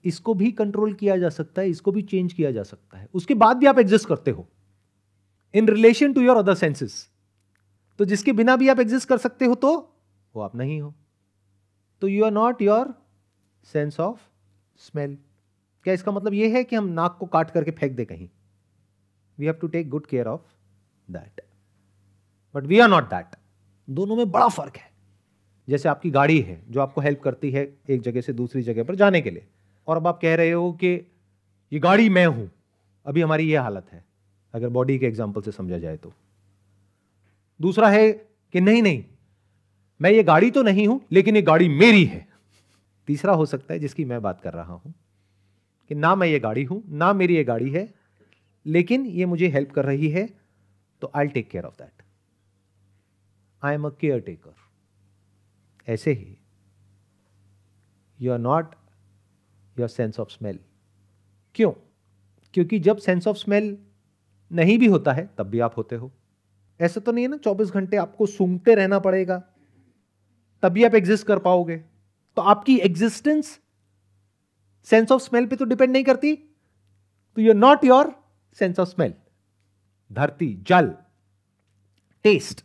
इसको भी कंट्रोल किया जा सकता है, इसको भी चेंज किया जा सकता है। उसके बाद भी आप एग्जिस्ट करते हो। In relation to your other senses तो जिसके बिना भी आप एग्जिस्ट कर सकते हो तो वो आप नहीं हो। तो you are not your sense of smell क्या इसका मतलब यह है कि हम नाक को काट करके फेंक दे कहीं? We have to take good care of that but we are not that दोनों में बड़ा फ़र्क है। जैसे आपकी गाड़ी है, जो आपको हेल्प करती है एक जगह से दूसरी जगह पर जाने के लिए। और अब आप कह रहे हो कि ये गाड़ी मैं हूँ। अभी हमारी ये हालत है। अगर बॉडी के एग्ज़ाम्पल से समझा जाए तो। दूसरा है कि नहीं नहीं, मैं ये गाड़ी तो नहीं हूँ, लेकिन ये गाड़ी मेरी है। तीसरा हो सकता है जिसकी मैं बात कर रहा हूँ कि ना मैं ये गाड़ी हूँ, ना मेरी ये गाड़ी है, लेकिन ये मुझे हेल्प कर रही है तो I take care of that I am a caretaker ऐसे ही you are not your sense of smell क्यों? क्योंकि जब सेंस ऑफ़ स्मेल नहीं भी होता है, तब भी आप होते हो। ऐसा तो नहीं है ना 24 घंटे आपको सूंघते रहना पड़ेगा, तभी आप एग्जिस्ट कर पाओगे। तो आपकी एग्जिस्टेंस सेंस ऑफ़ स्मेल पे तो डिपेंड नहीं करती। तो you not your sense of smell धरती, जल टेस्ट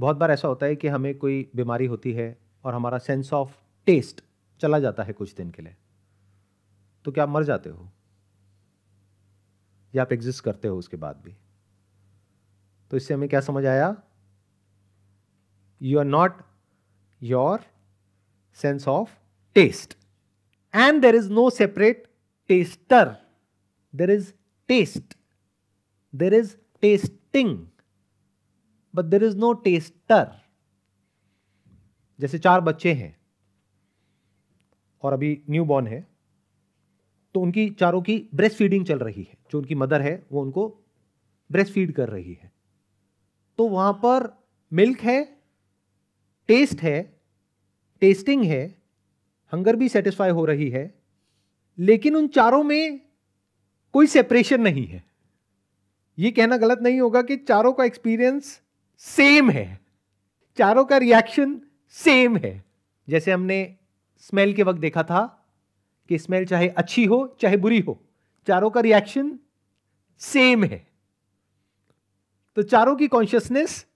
बहुत बार ऐसा होता है कि हमें कोई बीमारी होती है और हमारा सेंस ऑफ़ टेस्ट चला जाता है कुछ दिन के लिए। तो क्या आप मर जाते हो? या आप एग्जिस्ट करते हो उसके बाद भी? तो इससे हमें क्या समझ आया? You are not your sense of taste. And there is no separate taster. There is taste. There is tasting. But there is no taster. जैसे चार बच्चे हैं और अभी न्यू बॉर्न है तो उनकी चारों की ब्रेस्ट फीडिंग चल रही है जो उनकी मदर है वो उनको ब्रेस्ट फ़ीड कर रही है तो वहाँ पर मिल्क है टेस्ट है टेस्टिंग है हंगर भी सेटिस्फाई हो रही है, लेकिन उन चारों में कोई सेपरेशन नहीं है। यह कहना गलत नहीं होगा कि चारों का एक्सपीरियंस सेम है, चारों का रिएक्शन सेम है। जैसे हमने स्मेल के वक्त देखा था कि स्मेल चाहे अच्छी हो, चाहे बुरी हो, चारों का रिएक्शन सेम है। तो चारों की कॉन्शियसनेस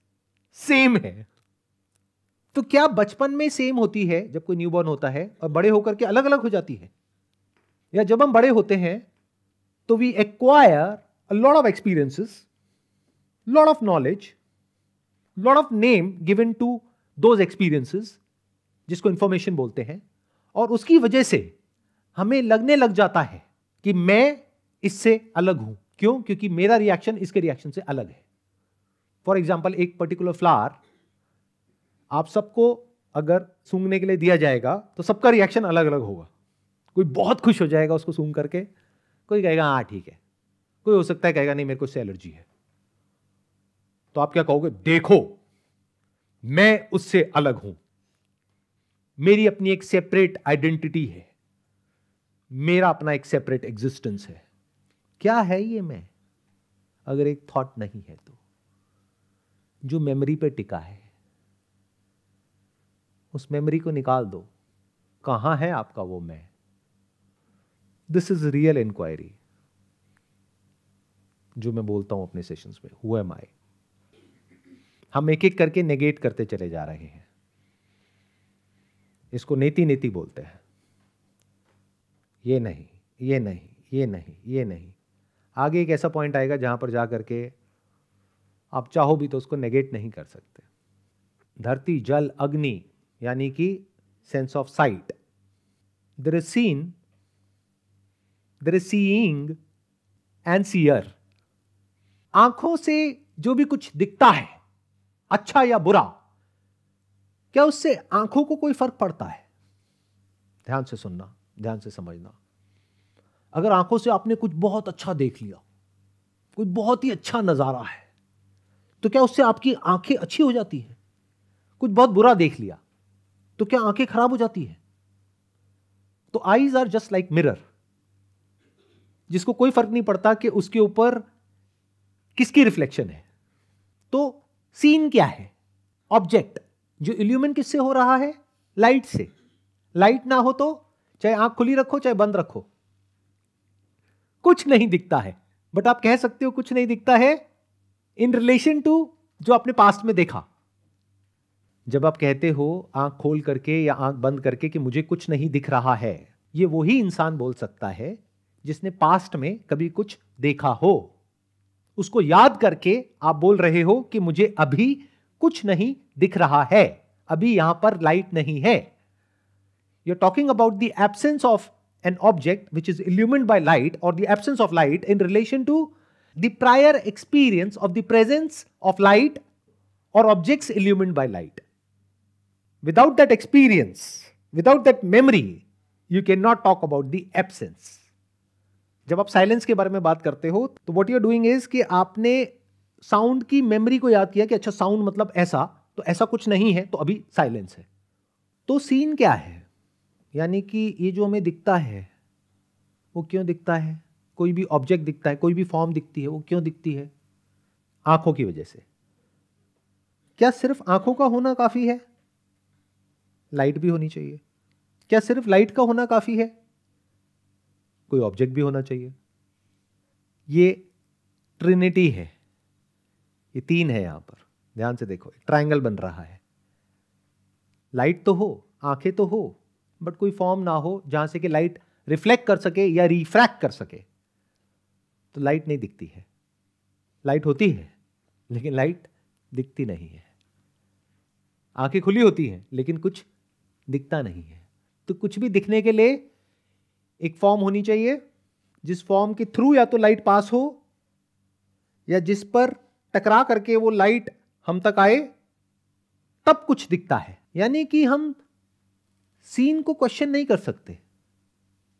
सेम है। तो क्या बचपन में सेम होती है जब कोई न्यूबॉर्न होता है और बड़े होकर के अलग अलग हो जाती है? या जब हम बड़े होते हैं तो we acquire a lot of experiences lot of knowledge lot of name given to those experiences जिसको इंफॉर्मेशन बोलते हैं और उसकी वजह से हमें लगने लग जाता है कि मैं इससे अलग हूँ। क्यों? क्योंकि मेरा रिएक्शन इसके रिएक्शन से अलग है। फॉर एग्ज़ाम्पल एक पर्टिकुलर फ्लावर आप सबको अगर सूंघने के लिए दिया जाएगा तो सबका रिएक्शन अलग अलग होगा। कोई बहुत खुश हो जाएगा उसको सूंघ करके, कोई कहेगा हाँ ठीक है। कोई हो सकता है कहेगा, नहीं, मेरे को इससे एलर्जी है। तो आप क्या कहोगे? देखो, मैं उससे अलग हूँ। मेरी अपनी एक सेपरेट आइडेंटिटी है। मेरा अपना एक सेपरेट एग्जिस्टेंस है। क्या है ये मैं? अगर एक थॉट नहीं है तो। जो मेमोरी पे टिका है उस मेमोरी को निकाल दो। कहाँ है आपका वो मैं? दिस इज़ रियल इंक्वायरी जो मैं बोलता हूँ अपने सेशंस में हु एम आई हम एक एक करके नेगेट करते चले जा रहे हैं। इसको नेति नेति बोलते हैं। ये नहीं ये नहीं ये नहीं ये नहीं। आगे एक ऐसा पॉइंट आएगा जहाँ पर जा करके आप चाहो भी तो उसको नेगेट नहीं कर सकते। धरती, जल, अग्नि यानी कि sense of sight there is seen there is seeing and seer आँखों से जो भी कुछ दिखता है अच्छा या बुरा, क्या उससे आँखों को कोई फ़र्क पड़ता है? ध्यान से सुनना, ध्यान से समझना। अगर आँखों से आपने कुछ बहुत अच्छा देख लिया, कोई बहुत ही अच्छा नज़ारा है तो क्या उससे आपकी आँखें अच्छी हो जाती हैं? कुछ बहुत बुरा देख लिया तो क्या आँखें खराब हो जाती है? तो eyes are just like mirror जिसको कोई फ़र्क नहीं पड़ता कि उसके ऊपर किसकी रिफ्लेक्शन है। तो सीन क्या है? ऑब्जेक्ट जो इल्यूमिन किससे हो रहा है? लाइट से। लाइट ना हो तो चाहे आँख खुली रखो, चाहे बंद रखो। कुछ नहीं दिखता है। बट आप कह सकते हो कुछ नहीं दिखता है इन रिलेशन टू जो आपने पास्ट में देखा। जब आप कहते हो आँख खोल करके या आँख बंद करके कि मुझे कुछ नहीं दिख रहा है, ये वो ही इंसान बोल सकता है जिसने पास्ट में कभी कुछ देखा हो। उसको याद करके आप बोल रहे हो कि मुझे अभी कुछ नहीं दिख रहा है, अभी यहाँ पर लाइट नहीं है। You are talking about the absence of an object which is illumined by light और the absence of light in relation to the prior experience of the presence of light और objects illumined by light Without that experience, without that memory, you cannot talk about the absence. जब आप साइलेंस के बारे में बात करते हो तो वॉट यूर डूइंग इज़ कि आपने साउंड की मेमोरी को याद किया कि अच्छा साउंड मतलब ऐसा तो ऐसा कुछ नहीं है तो अभी साइलेंस है। तो सीन क्या है? यानी कि ये जो हमें दिखता है वो क्यों दिखता है? कोई भी ऑब्जेक्ट दिखता है कोई भी फॉर्म दिखती है वो क्यों दिखती है? आँखों की वजह से। क्या सिर्फ़ आँखों का होना काफ़ी है? लाइट भी होनी चाहिए। क्या सिर्फ़ लाइट का होना काफ़ी है? कोई ऑब्जेक्ट भी होना चाहिए। ये ट्रिनिटी है। ये तीन है यहाँ पर। ध्यान से देखो ट्रायंगल बन रहा है। लाइट तो हो, आँखें तो हो बट कोई फॉर्म ना हो जहाँ से कि लाइट रिफ्लेक्ट कर सके या रिफ्रैक्ट कर सके। तो लाइट नहीं दिखती है। लाइट होती है, लेकिन लाइट दिखती नहीं है। आँखें खुली होती हैं, लेकिन कुछ दिखता नहीं है। तो कुछ भी दिखने के लिए एक फॉर्म होनी चाहिए, जिस फॉर्म के थ्रू या तो लाइट पास हो, या जिस पर टकरा करके वो लाइट हम तक आए, तब कुछ दिखता है। यानी कि हम सीन को क्वेश्चन नहीं कर सकते।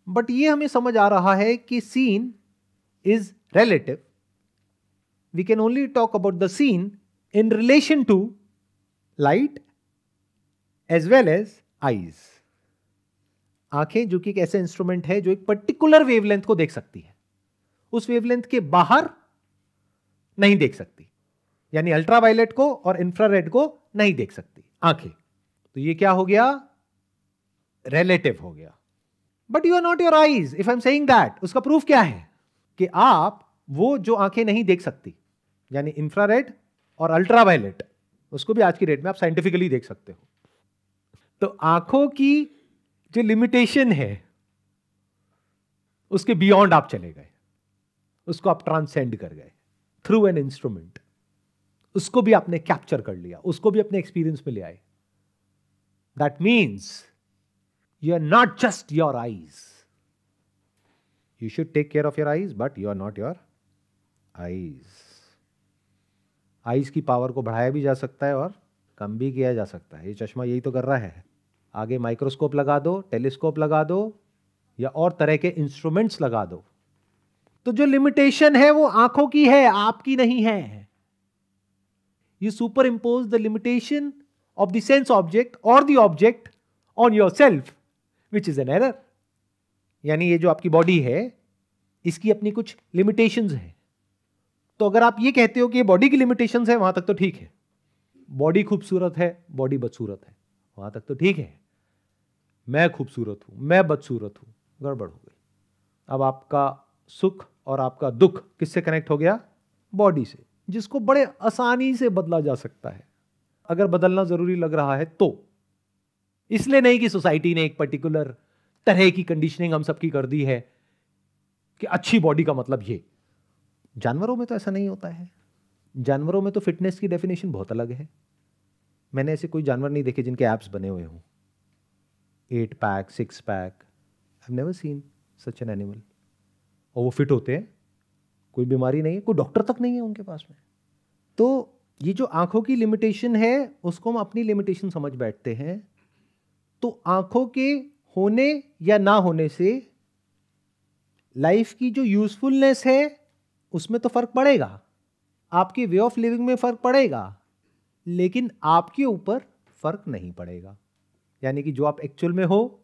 बट ये हमें समझ आ रहा है कि seen is relative we can only talk about the seen in relation to light as well as eyes आँखें जो कि एक ऐसा इंस्ट्रूमेंट है जो एक पर्टिकुलर वेवलेंथ को देख सकती है। उस वेवलेंथ के बाहर नहीं देख सकती। यानी अल्ट्रावायलेट को और इंफ्रारेड को नहीं देख सकती। आँखें। तो ये क्या हो गया? रिलेटिव हो गया। But you are not your eyes if I am saying that उसका प्रूफ क्या है? कि आप वो जो आँखें नहीं देख सकती, यानी इंफ्रारेड और अल्ट्रावायलेट उसको भी आज की डेट में आप साइंटिफिकली देख सकते हो। तो आँखों की जो लिमिटेशन है, उसके बियॉन्ड आप चले गए। उसको आप ट्रांसेंड कर गए। थ्रू एन इंस्ट्रूमेंट उसको भी आपने कैप्चर कर लिया। उसको भी अपने एक्सपीरियंस में ले आए। That means you are not just your eyes you should take care of your eyes but you are not your eyes eyes की पावर को बढ़ाया भी जा सकता है और कम भी किया जा सकता है। ये चश्मा यही तो कर रहा है। आगे माइक्रोस्कोप लगा दो, टेलीस्कोप लगा दो, या और तरह के इंस्ट्रूमेंट्स लगा दो। तो जो लिमिटेशन है, वो आँखों की है, आपकी नहीं है। You superimpose the limitation of the sense object और the object on your self which is an error यानी ये जो आपकी बॉडी है, इसकी अपनी कुछ लिमिटेशंस है। तो अगर आप ये कहते हो कि ये बॉडी की लिमिटेशन है, वहाँ तक तो ठीक है। बॉडी खूबसूरत है बॉडी बदसूरत है, वहाँ तक तो ठीक है। मैं खूबसूरत हूँ, मैं बदसूरत हूँ, गड़बड़ हो गई। अब आपका सुख और आपका दुख किससे कनेक्ट हो गया? बॉडी से, जिसको बड़े आसानी से बदला जा सकता है। अगर बदलना ज़रूरी लग रहा है तो। इसलिए नहीं कि सोसाइटी ने एक पर्टिकुलर तरह की कंडीशनिंग हम सबकी कर दी है कि अच्छी बॉडी का मतलब ये। जानवरों में तो ऐसा नहीं होता है। जानवरों में तो फिटनेस की डेफिनेशन बहुत अलग है। मैंने ऐसे कोई जानवर नहीं देखे जिनके एप्स बने हुए हों। Eight pack six pack I never seen such an animal और वो फिट होते हैं। कोई बीमारी नहीं है, कोई डॉक्टर तक नहीं है उनके पास में। तो ये जो आँखों की लिमिटेशन है, उसको हम अपनी लिमिटेशन समझ बैठते हैं। तो आँखों के होने या ना होने से लाइफ की जो यूजफुलनेस है, उसमें तो फ़र्क पड़ेगा। आपके वे ऑफ़ लिविंग में फ़र्क पड़ेगा। लेकिन आपके ऊपर फ़र्क नहीं पड़ेगा। यानी कि जो आप एक्चुअल में हो,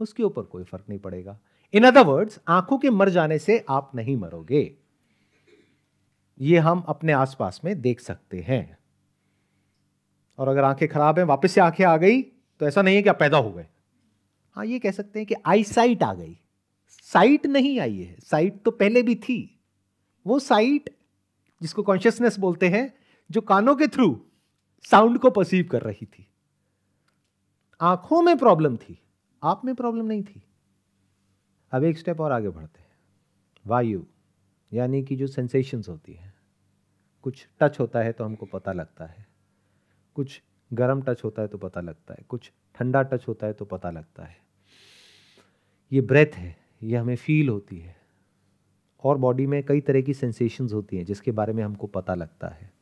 उसके ऊपर कोई फ़र्क नहीं पड़ेगा। इन अदर वर्ड्स आँखों के मर जाने से आप नहीं मरोगे। ये हम अपने आसपास में देख सकते हैं। और अगर आँखें खराब हैं, वापस से आँखें आ गई तो ऐसा नहीं है कि आप पैदा हो गए। हाँ ये कह सकते हैं कि आई साइट आ गई। साइट नहीं आई है। साइट तो पहले भी थी। वो साइट जिसको कॉन्शियसनेस बोलते हैं, जो कानों के थ्रू साउंड को परसीव कर रही थी। आँखों में प्रॉब्लम थी। आप में प्रॉब्लम नहीं थी। अब एक स्टेप और आगे बढ़ते हैं। वायु, यानी कि जो सेंसेशंस होती हैं। कुछ टच होता है तो हमको पता लगता है। कुछ गर्म टच होता है तो पता लगता है। कुछ ठंडा टच होता है तो पता लगता है। ये ब्रेथ है, ये हमें फील होती है। और बॉडी में कई तरह की सेंसेशंस होती हैं जिसके बारे में हमको पता लगता है।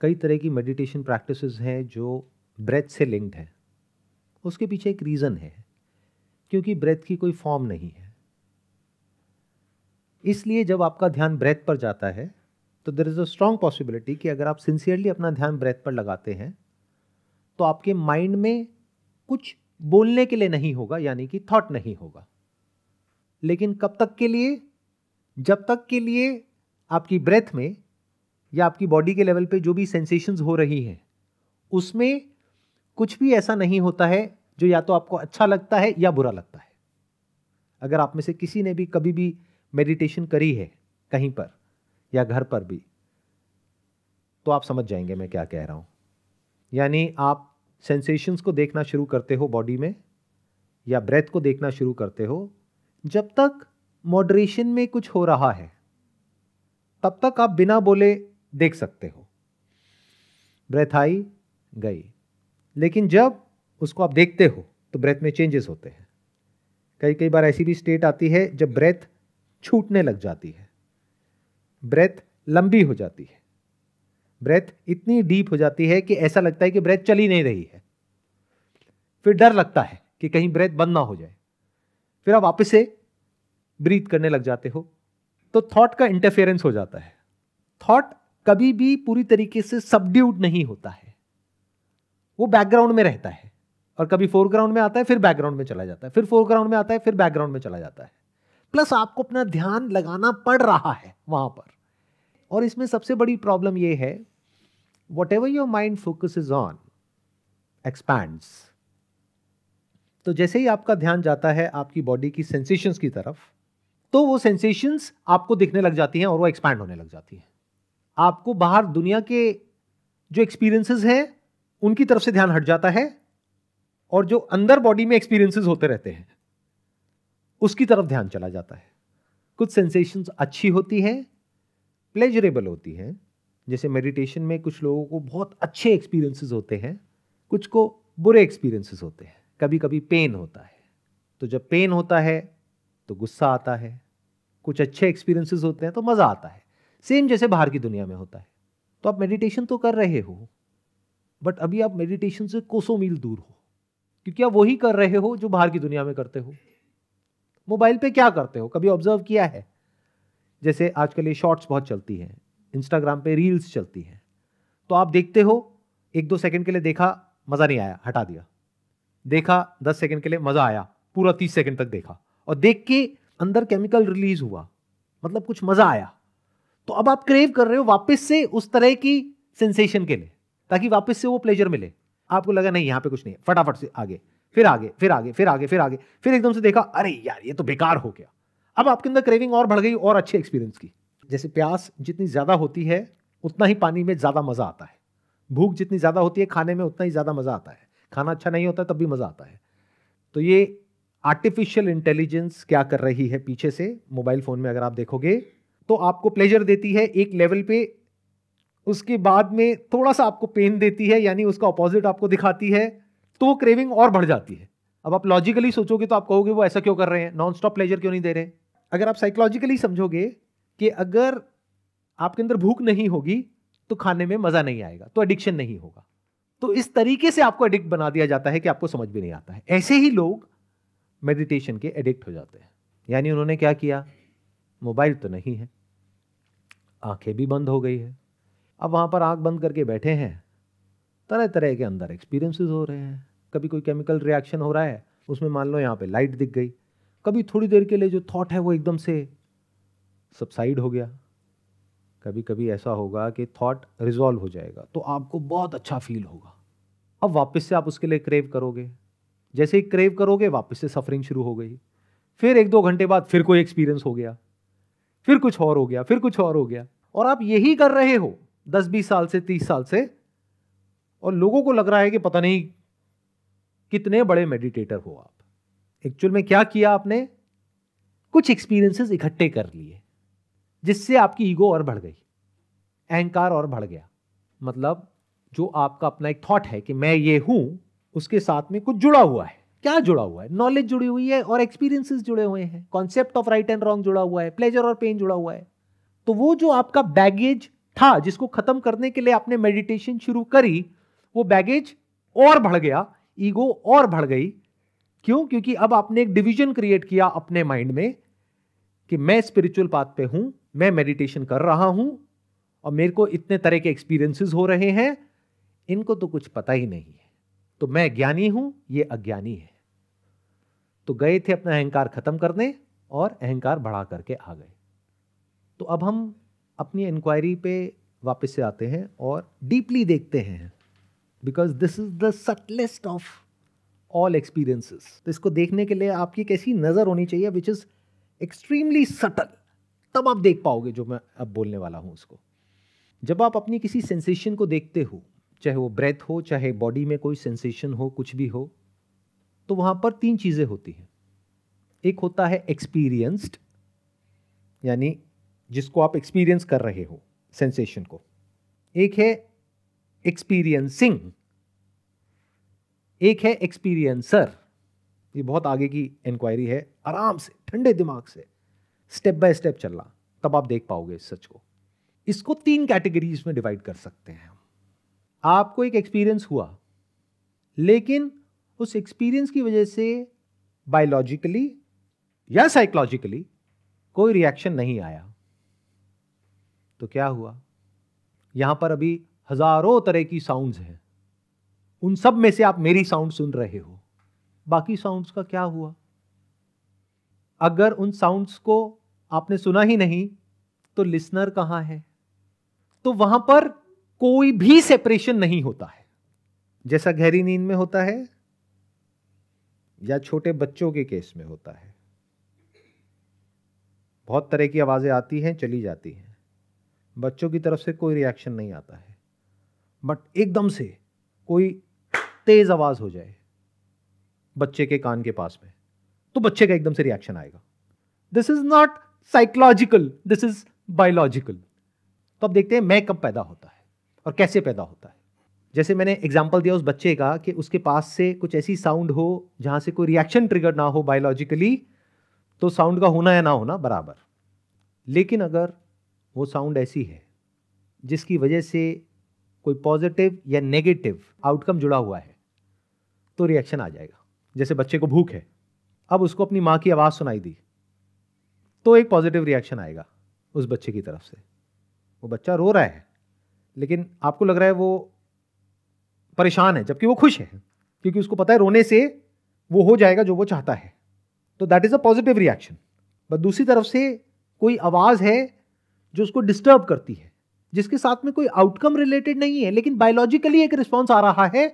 कई तरह की मेडिटेशन प्रैक्टिसेस हैं जो ब्रेथ से लिंक्ड हैं। उसके पीछे एक रीज़न है, क्योंकि ब्रेथ की कोई फॉर्म नहीं है। इसलिए जब आपका ध्यान ब्रेथ पर जाता है तो there is a strong possibility कि अगर आप सिंसियरली अपना ध्यान ब्रेथ पर लगाते हैं तो आपके माइंड में कुछ बोलने के लिए नहीं होगा, यानी कि थॉट नहीं होगा। लेकिन कब तक के लिए? जब तक के लिए आपकी ब्रेथ में या आपकी बॉडी के लेवल पे जो भी सेंसेशंस हो रही हैं, उसमें कुछ भी ऐसा नहीं होता है जो या तो आपको अच्छा लगता है या बुरा लगता है। अगर आप में से किसी ने भी कभी भी मेडिटेशन करी है कहीं पर या घर पर भी तो आप समझ जाएँगे मैं क्या कह रहा हूँ। यानी आप सेंसेशंस को देखना शुरू करते हो बॉडी में या ब्रेथ को देखना शुरू करते हो, जब तक मॉडरेशन में कुछ हो रहा है, तब तक आप बिना बोले देख सकते हो। ब्रेथ आई, गई। लेकिन जब उसको आप देखते हो तो ब्रेथ में चेंजेस होते हैं। कई कई बार ऐसी भी स्टेट आती है जब ब्रेथ छूटने लग जाती है। ब्रेथ लंबी हो जाती है। ब्रेथ इतनी डीप हो जाती है कि ऐसा लगता है कि ब्रेथ चली नहीं रही है। फिर डर लगता है कि कहीं ब्रेथ बंद ना हो जाए। फिर आप वापस से ब्रीथ करने लग जाते हो तो थॉट का इंटरफेरेंस हो जाता है। थॉट कभी भी पूरी तरीके से सबड्यूड नहीं होता है। वो बैकग्राउंड में रहता है। और कभी फोरग्राउंड में आता है, फिर बैकग्राउंड में चला जाता है। फिर फोरग्राउंड में आता है, फिर बैकग्राउंड में चला जाता है। प्लस आपको अपना ध्यान लगाना पड़ रहा है वहाँ पर। और इसमें सबसे बड़ी प्रॉब्लम यह है whatever your mind focus is on expands तो जैसे ही आपका ध्यान जाता है आपकी बॉडी की सेंसेशंस की तरफ़ तो वो सेंसेशंस आपको दिखने लग जाती हैं और वो एक्सपैंड होने लग जाती हैं। आपको बाहर दुनिया के जो एक्सपीरियंसेस हैं उनकी तरफ़ से ध्यान हट जाता है और जो अंदर बॉडी में एक्सपीरियंसेस होते रहते हैं, उसकी तरफ़ ध्यान चला जाता है। कुछ सेंसेशंस अच्छी होती हैं प्लेजरेबल होती हैं। जैसे मेडिटेशन में कुछ लोगों को बहुत अच्छे एक्सपीरियंसेस होते हैं, कुछ को बुरे एक्सपीरियंसेस होते हैं। कभी कभी पेन होता है। तो जब पेन होता है तो गुस्सा आता है। कुछ अच्छे एक्सपीरियंसेस होते हैं तो मज़ा आता है। सेम जैसे बाहर की दुनिया में होता है। तो आप मेडिटेशन तो कर रहे हो बट अभी आप मेडिटेशन से कोसों मील दूर हो। क्योंकि आप वही कर रहे हो जो बाहर की दुनिया में करते हो। मोबाइल पे क्या करते हो? कभी ऑब्ज़र्व किया है? जैसे आजकल ये शॉर्ट्स बहुत चलती हैं। इंस्टाग्राम पे रील्स चलती हैं। तो आप देखते हो, एक दो सेकंड के लिए देखा, मज़ा नहीं आया, हटा दिया। देखा, दस सेकंड के लिए मज़ा आया, पूरा तीस सेकंड तक देखा। और देख के अंदर केमिकल रिलीज़ हुआ। मतलब कुछ मज़ा आया। तो अब आप क्रेव कर रहे हो वापस से उस तरह की सेंसेशन के लिए। ताकि वापस से वो प्लेजर मिले। आपको लगा, नहीं, यहाँ पे कुछ नहीं है। फटाफट से आगे, फिर आगे फिर आगे फिर आगे फिर आगे। फिर एकदम से देखा, अरे यार, ये तो बेकार हो गया। अब आपके अंदर क्रेविंग और बढ़ गई और अच्छे एक्सपीरियंस की। जैसे प्यास जितनी ज़्यादा होती है, उतना ही पानी में ज़्यादा मज़ा आता है। भूख जितनी ज़्यादा होती है, खाने में उतना ही ज़्यादा मज़ा आता है। खाना अच्छा नहीं होता, तब भी मज़ा आता है। तो ये आर्टिफिशियल इंटेलिजेंस क्या कर रही है पीछे से? मोबाइल फ़ोन में अगर आप देखोगे तो आपको प्लेजर देती है एक लेवल पे उसके बाद में थोड़ा सा आपको पेन देती है, यानी उसका अपोजिट आपको दिखाती है तो वो क्रेविंग और बढ़ जाती है। अब आप लॉजिकली सोचोगे तो आप कहोगे, वो ऐसा क्यों कर रहे हैं? नॉन स्टॉप प्लेजर क्यों नहीं दे रहे? अगर आप साइकोलॉजिकली समझोगे कि अगर आपके अंदर भूख नहीं होगी तो खाने में मज़ा नहीं आएगा तो एडिक्शन नहीं होगा। तो इस तरीके से आपको एडिक्ट बना दिया जाता है कि आपको समझ भी नहीं आता है। ऐसे ही लोग मेडिटेशन के एडिक्ट हो जाते हैं। यानी उन्होंने क्या किया? मोबाइल तो नहीं है। आँखें भी बंद हो गई है। अब वहाँ पर आँख बंद करके बैठे हैं। तरह तरह के अंदर एक्सपीरियंसेस हो रहे हैं। कभी कोई केमिकल रिएक्शन हो रहा है, उसमें मान लो यहाँ पे लाइट दिख गई। कभी थोड़ी देर के लिए जो थॉट है वो एकदम से सबसाइड हो गया। कभी कभी ऐसा होगा कि थॉट रिजॉल्व हो जाएगा तो आपको बहुत अच्छा फील होगा। अब वापस से आप उसके लिए क्रेव करोगे। जैसे ही क्रेव करोगे, वापस से सफरिंग शुरू हो गई। फिर एक दो घंटे बाद फिर कोई एक्सपीरियंस हो गया। फिर कुछ और हो गया, फिर कुछ और हो गया। और आप यही कर रहे हो। दस, बीस साल से, तीस साल से, और लोगों को लग रहा है कि पता नहीं कितने बड़े मेडिटेटर हो आप। एक्चुअल में क्या किया आपने? कुछ एक्सपीरियंसेस इकट्ठे कर लिए, जिससे आपकी ईगो और बढ़ गई, अहंकार और बढ़ गया। मतलब जो आपका अपना एक थॉट है कि मैं ये हूँ, उसके साथ में कुछ जुड़ा हुआ है। क्या जुड़ा हुआ है? नॉलेज जुड़ी हुई है और एक्सपीरियंसेस जुड़े हुए हैं। Concept of right and wrong जुड़ा हुआ है। प्लेजर और पेन जुड़ा हुआ है। तो वो जो आपका बैगेज था, जिसको खत्म करने के लिए आपने मेडिटेशन शुरू करी, वो बैगेज और बढ़ गया ईगो और बढ़ गई। क्यों? क्योंकि अब आपने एक डिवीज़न क्रिएट किया अपने माइंड में कि मैं स्पिरिचुअल पाथ पे हूँ, मैं मेडिटेशन कर रहा हूँ, और मेरे को इतने तरह के एक्सपीरियंसेस हो रहे हैं, इनको तो कुछ पता ही नहीं है। तो मैं ज्ञानी हूँ, ये अज्ञानी है। तो गए थे अपना अहंकार खत्म करने और अहंकार बढ़ा करके आ गए। तो अब हम अपनी इंक्वायरी पे वापस से आते हैं और डीपली देखते हैं। Because this is the subtlest of all experiences तो इसको देखने के लिए आपकी कैसी नज़र होनी चाहिए विच इज़ एक्सट्रीमली सटल तब आप देख पाओगे जो मैं अब बोलने वाला हूँ उसको। जब आप अपनी किसी सेंसेशन को देखते हो, चाहे वो ब्रेथ हो, चाहे बॉडी में कोई सेंसेशन हो, कुछ भी हो तो वहाँ पर तीन चीज़ें होती हैं। एक होता है एक्सपीरियंस्ड यानी जिसको आप एक्सपीरियंस कर रहे हो सेंसेशन को। एक है एक्सपीरियंसिंग एक है एक्सपीरियंसर ये बहुत आगे की इंक्वायरी है, आराम से, ठंडे दिमाग से। स्टेप बाय स्टेप चलना, तब आप देख पाओगे इस सच को। इसको तीन कैटेगरीज में डिवाइड कर सकते हैं आपको एक एक्सपीरियंस हुआ, लेकिन उस एक्सपीरियंस की वजह से बायोलॉजिकली या साइकोलॉजिकली कोई रिएक्शन नहीं आया। तो क्या हुआ? यहाँ पर अभी हज़ारों तरह की साउंड्स हैं। उन सब में से आप मेरी साउंड सुन रहे हो। बाकी साउंड्स का क्या हुआ? अगर उन साउंड्स को आपने सुना ही नहीं तो लिसनर कहाँ है? तो वहाँ पर कोई भी सेपरेशन नहीं होता है। जैसा गहरी नींद में होता है, या छोटे बच्चों के केस में होता है। बहुत तरह की आवाज़ें आती हैं, चली जाती हैं। बच्चों की तरफ़ से कोई रिएक्शन नहीं आता है। बट एकदम से कोई तेज आवाज़ हो जाए बच्चे के कान के पास में तो बच्चे का एकदम से रिएक्शन आएगा। This is not psychological this is biological तो अब देखते हैं मैं कब पैदा होता है और कैसे पैदा होता है। जैसे मैंने एग्ज़ाम्पल दिया उस बच्चे का कि उसके पास से कुछ ऐसी साउंड हो जहाँ से कोई रिएक्शन ट्रिगर ना हो बायोलॉजिकली तो साउंड का होना या ना होना बराबर। लेकिन अगर वो साउंड ऐसी है, जिसकी वजह से कोई पॉजिटिव या नेगेटिव आउटकम जुड़ा हुआ है तो रिएक्शन आ जाएगा। जैसे बच्चे को भूख है, अब उसको अपनी माँ की आवाज़ सुनाई दी तो एक पॉजिटिव रिएक्शन आएगा उस बच्चे की तरफ़ से। वो बच्चा रो रहा है, लेकिन आपको लग रहा है वो परेशान है, जबकि वो खुश है, क्योंकि उसको पता है रोने से वो हो जाएगा जो वो चाहता है। तो that is a positive reaction but दूसरी तरफ़ से कोई आवाज़ है जो उसको डिस्टर्ब करती है, जिसके साथ में कोई आउटकम रिलेटेड नहीं है, लेकिन बायोलॉजिकली एक रिस्पॉन्स आ रहा है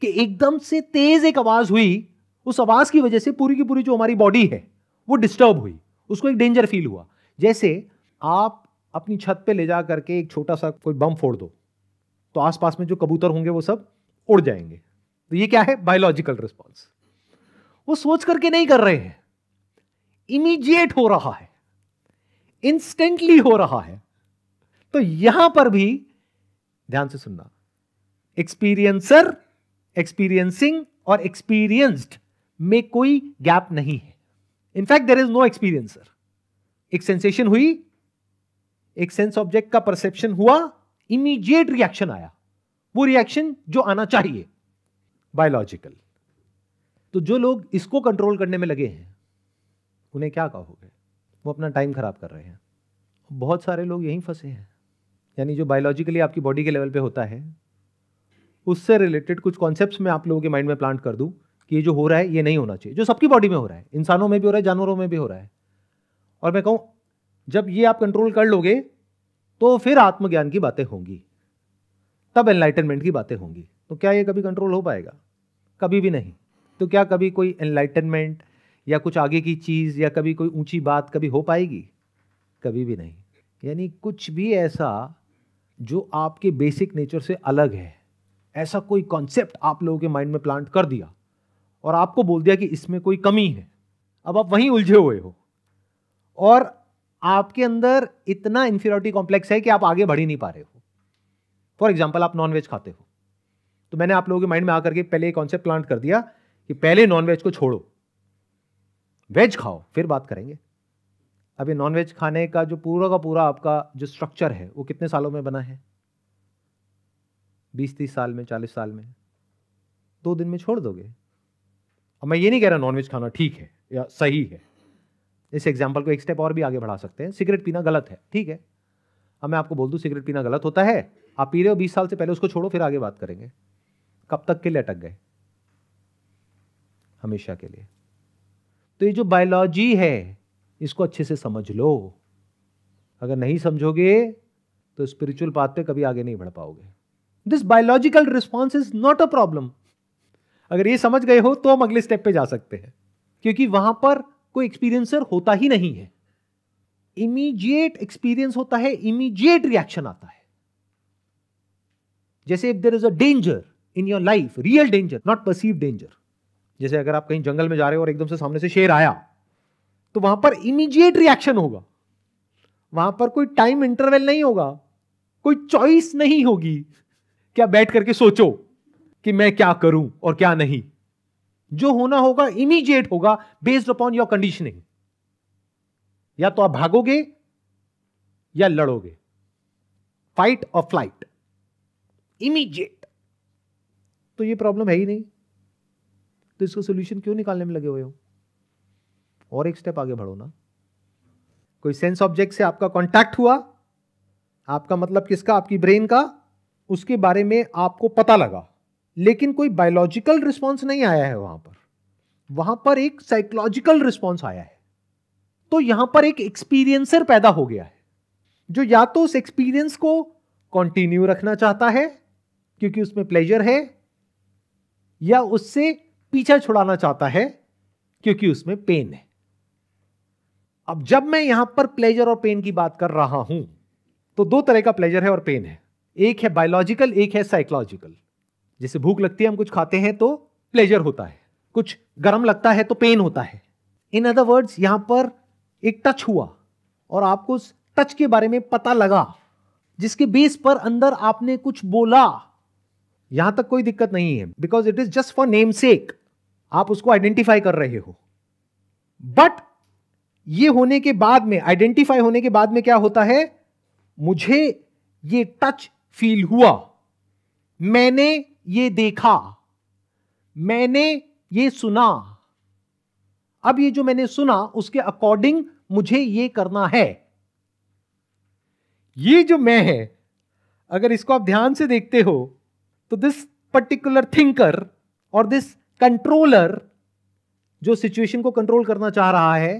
कि एकदम से तेज एक आवाज़ हुई, उस आवाज़ की वजह से पूरी की पूरी जो हमारी बॉडी है, वो डिस्टर्ब हुई, उसको एक डेंजर फील हुआ। जैसे आप अपनी छत पे ले जा करके एक छोटा सा कोई बम फोड़ दो तो आसपास में जो कबूतर होंगे वो सब उड़ जाएँगे। तो ये क्या है? बायोलॉजिकल रिस्पॉन्स वो सोच करके नहीं कर रहे हैं। इमीजिएट हो रहा है। इंस्टेंटली हो रहा है। तो यहाँ पर भी ध्यान से सुनना। एक्सपीरियंसर, एक्सपीरियंसिंग और एक्सपीरियंस्ड में कोई गैप नहीं है। In fact there is no experiencer एक सेंसेशन हुई, एक सेंस ऑब्जेक्ट का परसेप्शन हुआ इमीडिएट रिएक्शन आया। वो रिएक्शन जो आना चाहिए बायोलॉजिकल तो जो लोग इसको कंट्रोल करने में लगे हैं, उन्हें क्या कहोगे? वो अपना टाइम खराब कर रहे हैं। बहुत सारे लोग यहीं फंसे हैं। यानी जो बायोलॉजिकली आपकी बॉडी के लेवल पे होता है, उससे रिलेटेड कुछ कॉन्सेप्ट्स मैं आप लोगों के माइंड में प्लांट कर दूँ कि ये जो हो रहा है, ये नहीं होना चाहिए। जो सबकी बॉडी में हो रहा है, इंसानों में भी हो रहा है, जानवरों में भी हो रहा है। और मैं कहूँ, जब ये आप कंट्रोल कर लोगे तो फिर आत्मज्ञान की बातें होंगी। तब एनलाइटनमेंट की बातें होंगी। तो क्या ये कभी कंट्रोल हो पाएगा? कभी भी नहीं। तो क्या कभी कोई एनलाइटनमेंट या कुछ आगे की चीज़ या कभी कोई ऊँची बात कभी हो पाएगी? कभी भी नहीं। यानी कुछ भी ऐसा जो आपके बेसिक नेचर से अलग है, ऐसा कोई कॉन्सेप्ट आप लोगों के माइंड में प्लांट कर दिया और आपको बोल दिया कि इसमें कोई कमी है, अब आप वहीं उलझे हुए हो और आपके अंदर इतना इंफीरियोरिटी कॉम्प्लेक्स है कि आप आगे बढ़ ही नहीं पा रहे हो। फॉर एग्ज़ाम्पल आप नॉनवेज खाते हो। तो मैंने आप लोगों के माइंड में आकर के पहले कॉन्सेप्ट प्लांट कर दिया कि पहले नॉनवेज को छोड़ो। वेज खाओ, फिर बात करेंगे। अभी नॉनवेज खाने का जो पूरा का पूरा आपका जो स्ट्रक्चर है, वो कितने सालों में बना है? बीस तीस साल में, चालीस साल में। दो दिन में छोड़ दोगे। अब मैं ये नहीं कह रहा नॉनवेज खाना ठीक है या सही है। इस एग्ज़ाम्पल को एक स्टेप और भी आगे बढ़ा सकते हैं। सिगरेट पीना गलत है, ठीक है। अब मैं आपको बोल दूँ, सिगरेट पीना गलत होता है। आप पी रहे हो, बीस साल से पहले उसको छोड़ो, फिर आगे बात करेंगे। कब तक के लिए अटक गए? हमेशा के लिए। तो ये जो बायोलॉजी है, इसको अच्छे से समझ लो। अगर नहीं समझोगे तो स्पिरिचुअल पाथ पे कभी आगे नहीं बढ़ पाओगे। This biological response is not a problem अगर ये समझ गए हो तो हम अगले स्टेप पे जा सकते हैं। क्योंकि वहाँ पर कोई एक्सपीरियंसर होता ही नहीं है। इमीजिएट एक्सपीरियंस होता है इमीजिएट रिएक्शन आता है। जैसे if there is a danger in your life real danger not perceive danger जैसे अगर आप कहीं जंगल में जा रहे हो और एकदम से सामने से शेर आया तो वहाँ पर इमीजिएट रिएक्शन होगा। वहाँ पर कोई टाइम इंटरवल नहीं होगा, कोई चॉइस नहीं होगी क्या बैठ करके सोचो कि मैं क्या करूँ और क्या नहीं। जो होना होगा इमीजिएट होगा बेस्ड अपॉन योर कंडीशनिंग या तो आप भागोगे या लड़ोगे। फाइट और फ़्लाइट इमीजिएट तो ये प्रॉब्लम है ही नहीं। तो इसको सोल्यूशन क्यों निकालने में लगे हुए हो? और एक स्टेप आगे बढ़ो ना। कोई सेंस ऑब्जेक्ट से आपका कॉन्टैक्ट हुआ, आपका मतलब किसका, आपकी ब्रेन का, उसके बारे में आपको पता लगा, लेकिन कोई बायोलॉजिकल रिस्पॉन्स नहीं आया है वहाँ पर। वहाँ पर एक साइकोलॉजिकल रिस्पॉन्स आया है। तो यहाँ पर एक एक्सपीरियंसर पैदा हो गया है, जो या तो उस एक्सपीरियंस को कंटिन्यू रखना चाहता है, क्योंकि उसमें प्लेजर है, या उससे पीछा छुड़ाना चाहता है क्योंकि उसमें पेन है। अब जब मैं यहाँ पर प्लेजर और पेन की बात कर रहा हूँ तो दो तरह का प्लेजर है और पेन है। एक है बायोलॉजिकल एक है साइकोलॉजिकल जैसे भूख लगती है, हम कुछ खाते हैं तो प्लेजर होता है। कुछ गर्म लगता है तो पेन होता है। इन अदर वर्ड्स यहाँ पर एक टच हुआ और आपको उस टच के बारे में पता लगा, जिसके बेस पर अंदर आपने कुछ बोला। यहाँ तक कोई दिक्कत नहीं है because it is just for name sake आप उसको आइडेंटिफाई कर रहे हो। बट ये होने के बाद में आइडेंटिफाई होने के बाद में क्या होता है? मुझे ये टच फील हुआ। मैंने ये देखा। मैंने ये सुना। अब ये जो मैंने सुना, उसके अकॉर्डिंग मुझे ये करना है। ये जो मैं है, अगर इसको आप ध्यान से देखते हो तो दिस पर्टिकुलर थिंकर और दिस कंट्रोलर जो सिचुएशन को कंट्रोल करना चाह रहा है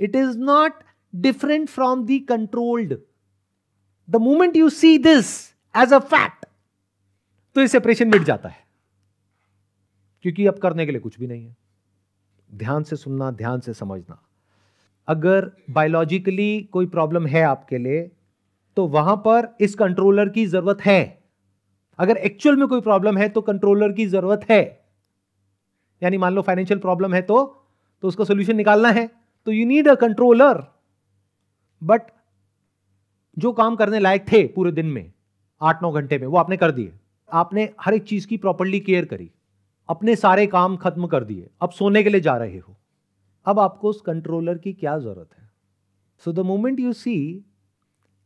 it is not different from the controlled the moment you see this as a fact तो ये सेपरेशन मिट जाता है। क्योंकि अब करने के लिए कुछ भी नहीं है। ध्यान से सुनना, ध्यान से समझना। अगर बायोलॉजिकली कोई प्रॉब्लम है आपके लिए तो वहाँ पर इस कंट्रोलर की ज़रूरत है। अगर एक्चुअल में कोई प्रॉब्लम है तो कंट्रोलर की ज़रूरत है। यानी मान लो फाइनेंशियल प्रॉब्लम है तो तो उसका सोल्यूशन निकालना है। तो you need a controller but जो काम करने लायक थे पूरे दिन में, आठ नौ घंटे में, वो आपने कर दिए। आपने हर एक चीज़ की प्रॉपरली केयर करी। अपने सारे काम खत्म कर दिए। अब सोने के लिए जा रहे हो। अब आपको उस कंट्रोलर की क्या ज़रूरत है? So the moment you see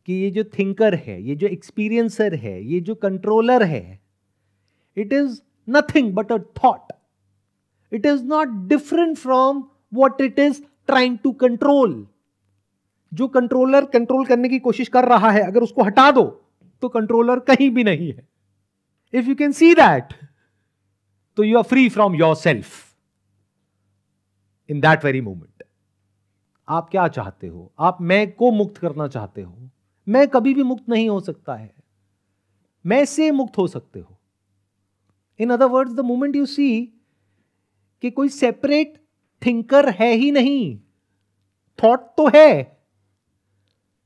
कि ये जो थिंकर है, ये जो एक्सपीरियंसर है, ये जो कंट्रोलर है it is nothing but a thought it is not different from what it is trying to control जो कंट्रोलर कंट्रोल करने की कोशिश कर रहा है, अगर उसको हटा दो तो कंट्रोलर कहीं भी नहीं है। If you can see that तो you are free from your self in that very moment आप क्या चाहते हो? आप मैं को मुक्त करना चाहते हो? मैं कभी भी मुक्त नहीं हो सकता है। मैं से मुक्त हो सकते हो। In other words the moment you see कि कोई सेपरेट थिंकर है ही नहीं। थॉट तो है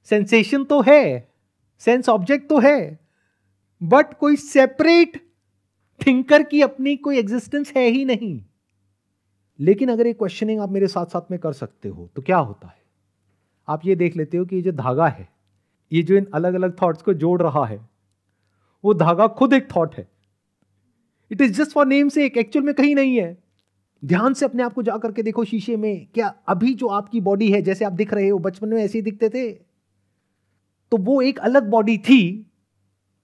सेंसेशन तो है सेंस ऑब्जेक्ट तो है बट कोई सेपरेट थिंकर की अपनी कोई एग्जिस्टेंस है ही नहीं। लेकिन अगर ये क्वेश्चनिंग आप मेरे साथ साथ में कर सकते हो तो क्या होता है? आप ये देख लेते हो कि ये जो धागा है, ये जो इन अलग अलग थॉट्स को जोड़ रहा है, वो धागा खुद एक थॉट है। It is just for name sake एक एक्चुअल में कहीं नहीं है। ध्यान से अपने आप को जाकर के देखो शीशे में, क्या अभी जो आपकी बॉडी है, जैसे आप दिख रहे हो, बचपन में ऐसे ही दिखते थे? तो वो एक अलग बॉडी थी।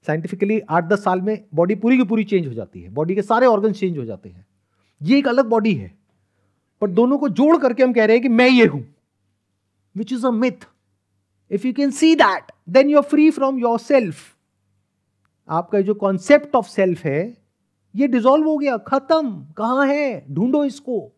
साइंटिफिकली आठ दस साल में बॉडी पूरी की पूरी चेंज हो जाती है। बॉडी के सारे ऑर्गन चेंज हो जाते हैं। ये एक अलग बॉडी है। पर दोनों को जोड़ करके हम कह रहे हैं कि मैं ये हूँ। Which is a myth if you can see that then you are free from your self आपका जो कॉन्सेप्ट ऑफ़ सेल्फ है ये डिजोल्व हो गया, खत्म, कहाँ है? ढूंढो इसको।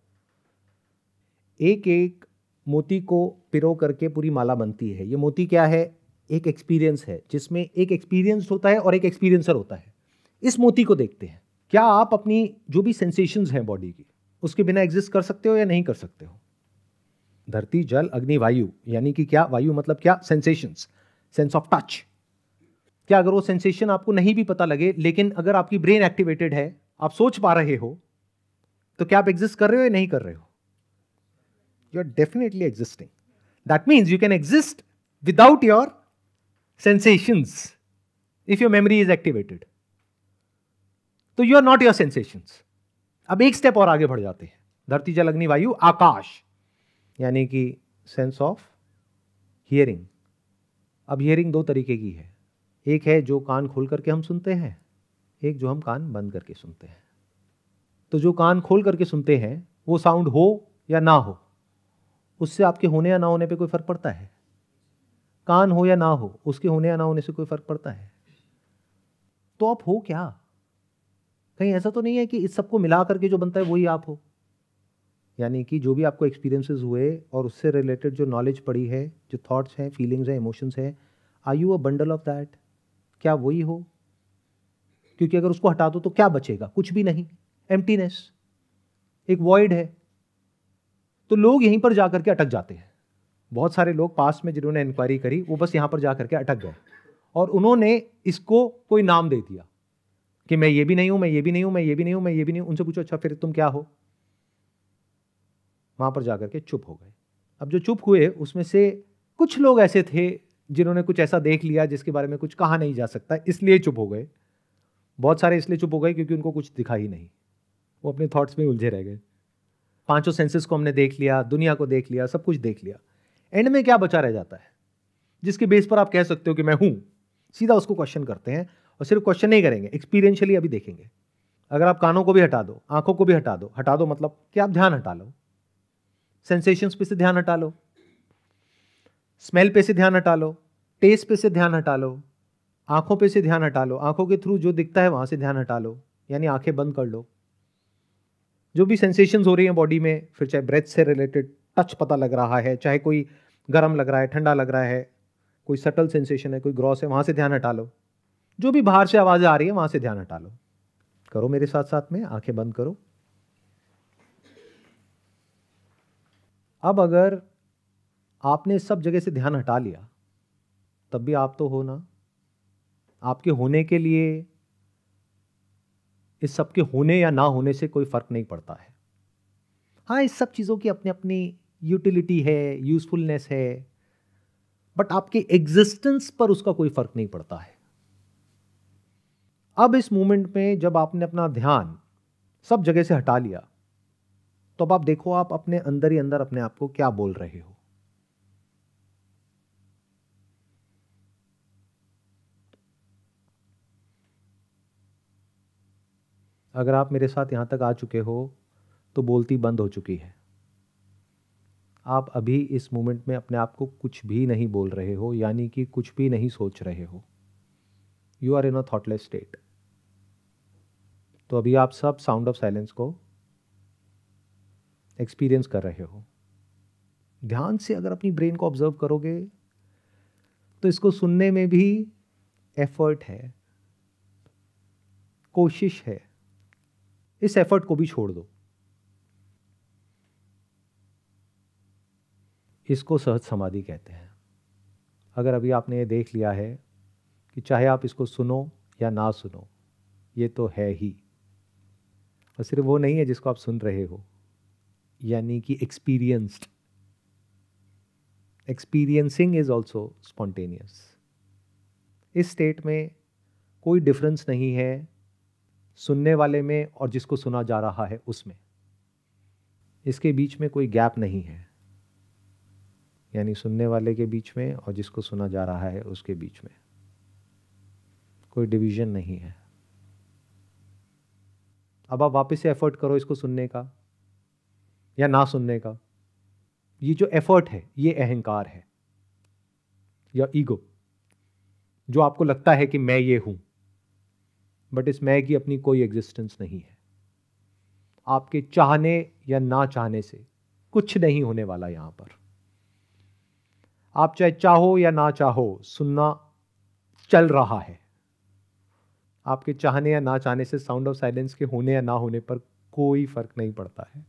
एक एक मोती को पिरो करके पूरी माला बनती है। ये मोती क्या है? एक एक्सपीरियंस है, जिसमें एक एक्सपीरियंस होता है और एक एक्सपीरियंसर होता है। इस मोती को देखते हैं। क्या आप अपनी जो भी सेंसेशंस हैं बॉडी की, उसके बिना एग्जिस्ट कर सकते हो या नहीं कर सकते हो? धरती, जल, अग्नि, वायु, यानी कि क्या? वायु मतलब क्या? सेंसेशंस सेंस ऑफ़ टच क्या अगर वो सेंसेशन आपको नहीं भी पता लगे, लेकिन अगर आपकी ब्रेन एक्टिवेटेड है, आप सोच पा रहे हो तो क्या आप एग्जिस्ट कर रहे हो या नहीं कर रहे हो? You are definitely existing that means you can exist without your sensations if your memory is activated तो you are not your sensations अब एक स्टेप और आगे बढ़ जाते हैं. धरती, जल, अग्नि, वायु, आकाश, यानी कि सेंस ऑफ़ हियरिंग अब हियरिंग दो तरीके की है. एक है जो कान खोल करके हम सुनते हैं, एक जो हम कान बंद करके सुनते हैं। तो जो कान खोल करके सुनते हैं, वो साउंड हो या ना हो, उससे आपके होने या ना होने पे कोई फ़र्क पड़ता है। कान हो या ना हो, उसके होने या ना होने से कोई फ़र्क पड़ता है। तो आप हो क्या? कहीं ऐसा तो नहीं है कि इस सबको मिला करके जो बनता है वही आप हो? यानी कि जो भी आपको एक्सपीरियंसेस हुए और उससे रिलेटेड जो नॉलेज पड़ी है, जो थॉट्स हैं फीलिंग्स हैं इमोशंस हैं I you a bundle of that क्या वही हो? क्योंकि अगर उसको हटा दो तो क्या बचेगा? कुछ भी नहीं। एम्प्टीनेस एक वॉइड है। तो लोग यहीं पर जाकर के अटक जाते हैं। बहुत सारे लोग पास में जिन्होंने इंक्वायरी करी, वो बस यहाँ पर जाकर के अटक गए। और उन्होंने इसको कोई नाम दे दिया कि मैं ये भी नहीं हूँ, मैं ये भी नहीं हूँ, मैं ये भी नहीं हूँ, मैं ये भी नहीं हूँ। उनसे पूछो अच्छा फिर तुम क्या हो? वहाँ पर जाकर के चुप हो गए। अब जो चुप हुए, उसमें से कुछ लोग ऐसे थे जिन्होंने कुछ ऐसा देख लिया जिसके बारे में कुछ कहा नहीं जा सकता, इसलिए चुप हो गए। बहुत सारे इसलिए चुप हो गए क्योंकि उनको कुछ दिखा ही नहीं। वो अपने थॉट्स में उलझे रह गए। पाँचों सेंसेस को हमने देख लिया, दुनिया को देख लिया, सब कुछ देख लिया। एंड में क्या बचा रह जाता है? जिसके बेस पर आप कह सकते हो कि मैं हूँ। सीधा उसको क्वेश्चन करते हैं और सिर्फ़ क्वेश्चन नहीं करेंगे एक्सपीरियंशियली अभी देखेंगे। अगर आप कानों को भी हटा दो, आँखों को भी हटा दो हटा दो मतलब कि आप ध्यान हटा लो। सेंसेशंस पे से ध्यान हटा लो। स्मेल पे से ध्यान हटा लो टेस्ट पे से ध्यान हटा लो, आँखों पे से ध्यान हटा लो, आँखों के थ्रू जो दिखता है वहाँ से ध्यान हटा लो, यानी आँखें बंद कर लो। जो भी सेंसेशंस हो रही हैं बॉडी में, फिर चाहे ब्रेथ से रिलेटेड टच पता लग रहा है, चाहे कोई गर्म लग रहा है, ठंडा लग रहा है, कोई सटल सेंसेशन है, कोई ग्रॉस है, वहाँ से ध्यान हटा लो। जो भी बाहर से आवाज़ें आ रही है, वहाँ से ध्यान हटा लो। करो मेरे साथ साथ में, आँखें बंद करो। अब अगर आपने सब जगह से ध्यान हटा लिया, तब भी आप तो हो ना। आपके होने के लिए, इस सब के होने या ना होने से कोई फ़र्क नहीं पड़ता है। हाँ इस सब चीज़ों की अपनी अपनी यूटिलिटी है यूजफुलनेस है बट आपके एग्जिस्टेंस पर उसका कोई फ़र्क नहीं पड़ता है। अब इस मोमेंट में जब आपने अपना ध्यान सब जगह से हटा लिया तो अब आप देखो आप अपने अंदर ही अंदर अपने आप को क्या बोल रहे हो। अगर आप मेरे साथ यहाँ तक आ चुके हो तो बोलती बंद हो चुकी है। आप अभी इस मोमेंट में अपने आप को कुछ भी नहीं बोल रहे हो, यानी कि कुछ भी नहीं सोच रहे हो। You are in a thoughtless state तो अभी आप सब साउंड ऑफ़ साइलेंस को एक्सपीरियंस कर रहे हो। ध्यान से अगर अपनी ब्रेन को ऑब्ज़र्व करोगे तो इसको सुनने में भी एफर्ट है, कोशिश है। इस एफर्ट को भी छोड़ दो। इसको सहज समाधि कहते हैं। अगर अभी आपने ये देख लिया है कि चाहे आप इसको सुनो या ना सुनो, ये तो है ही। और सिर्फ़ वो नहीं है जिसको आप सुन रहे हो। यानी कि experienced experiencing is also spontaneous इस स्टेट में कोई डिफरेंस नहीं है सुनने वाले में और जिसको सुना जा रहा है उसमें। इसके बीच में कोई गैप नहीं है। यानी सुनने वाले के बीच में और जिसको सुना जा रहा है उसके बीच में। कोई डिवीज़न नहीं है। अब आप वापस से एफर्ट करो इसको सुनने का या ना सुनने का। ये जो एफर्ट है, ये अहंकार है। या ईगो। जो आपको लगता है कि मैं ये हूँ। बट इस मैं की अपनी कोई एग्जिस्टेंस नहीं है। आपके चाहने या ना चाहने से कुछ नहीं होने वाला यहाँ पर। आप चाहे चाहो या ना चाहो, सुनना चल रहा है। आपके चाहने या ना चाहने से साउंड ऑफ़ साइलेंस के होने या ना होने पर कोई फ़र्क नहीं पड़ता है।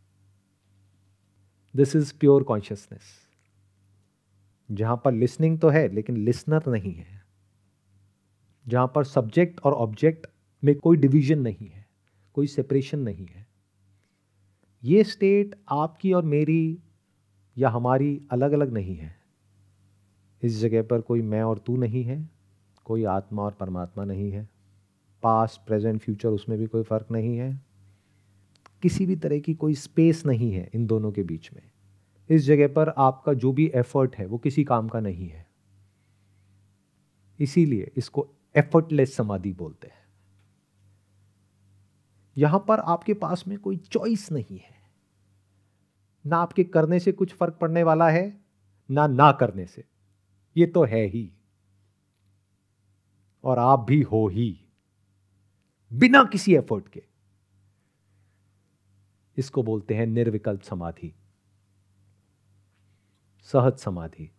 दिस इज़ प्योर कॉन्शियसनेस जहाँ पर लिसनिंग तो है, लेकिन लिसनर नहीं है। जहाँ पर सब्जेक्ट और ऑब्जेक्ट में कोई डिवीज़न नहीं है, कोई सेपरेशन नहीं है। ये स्टेट आपकी और मेरी या हमारी अलग अलग नहीं है। इस जगह पर कोई मैं और तू नहीं है, कोई आत्मा और परमात्मा नहीं है। पास प्रेजेंट फ्यूचर उसमें भी कोई फ़र्क नहीं है। किसी भी तरह की कोई स्पेस नहीं है इन दोनों के बीच में। इस जगह पर आपका जो भी एफर्ट है वो किसी काम का नहीं है। इसीलिए इसको एफर्टलेस समाधि बोलते हैं। यहाँ पर आपके पास में कोई चॉइस नहीं है। ना आपके करने से कुछ फ़र्क पड़ने वाला है, ना ना करने से। ये तो है ही। और आप भी हो ही। बिना किसी एफर्ट के। इसको बोलते हैं निर्विकल्प समाधि। सहज समाधि।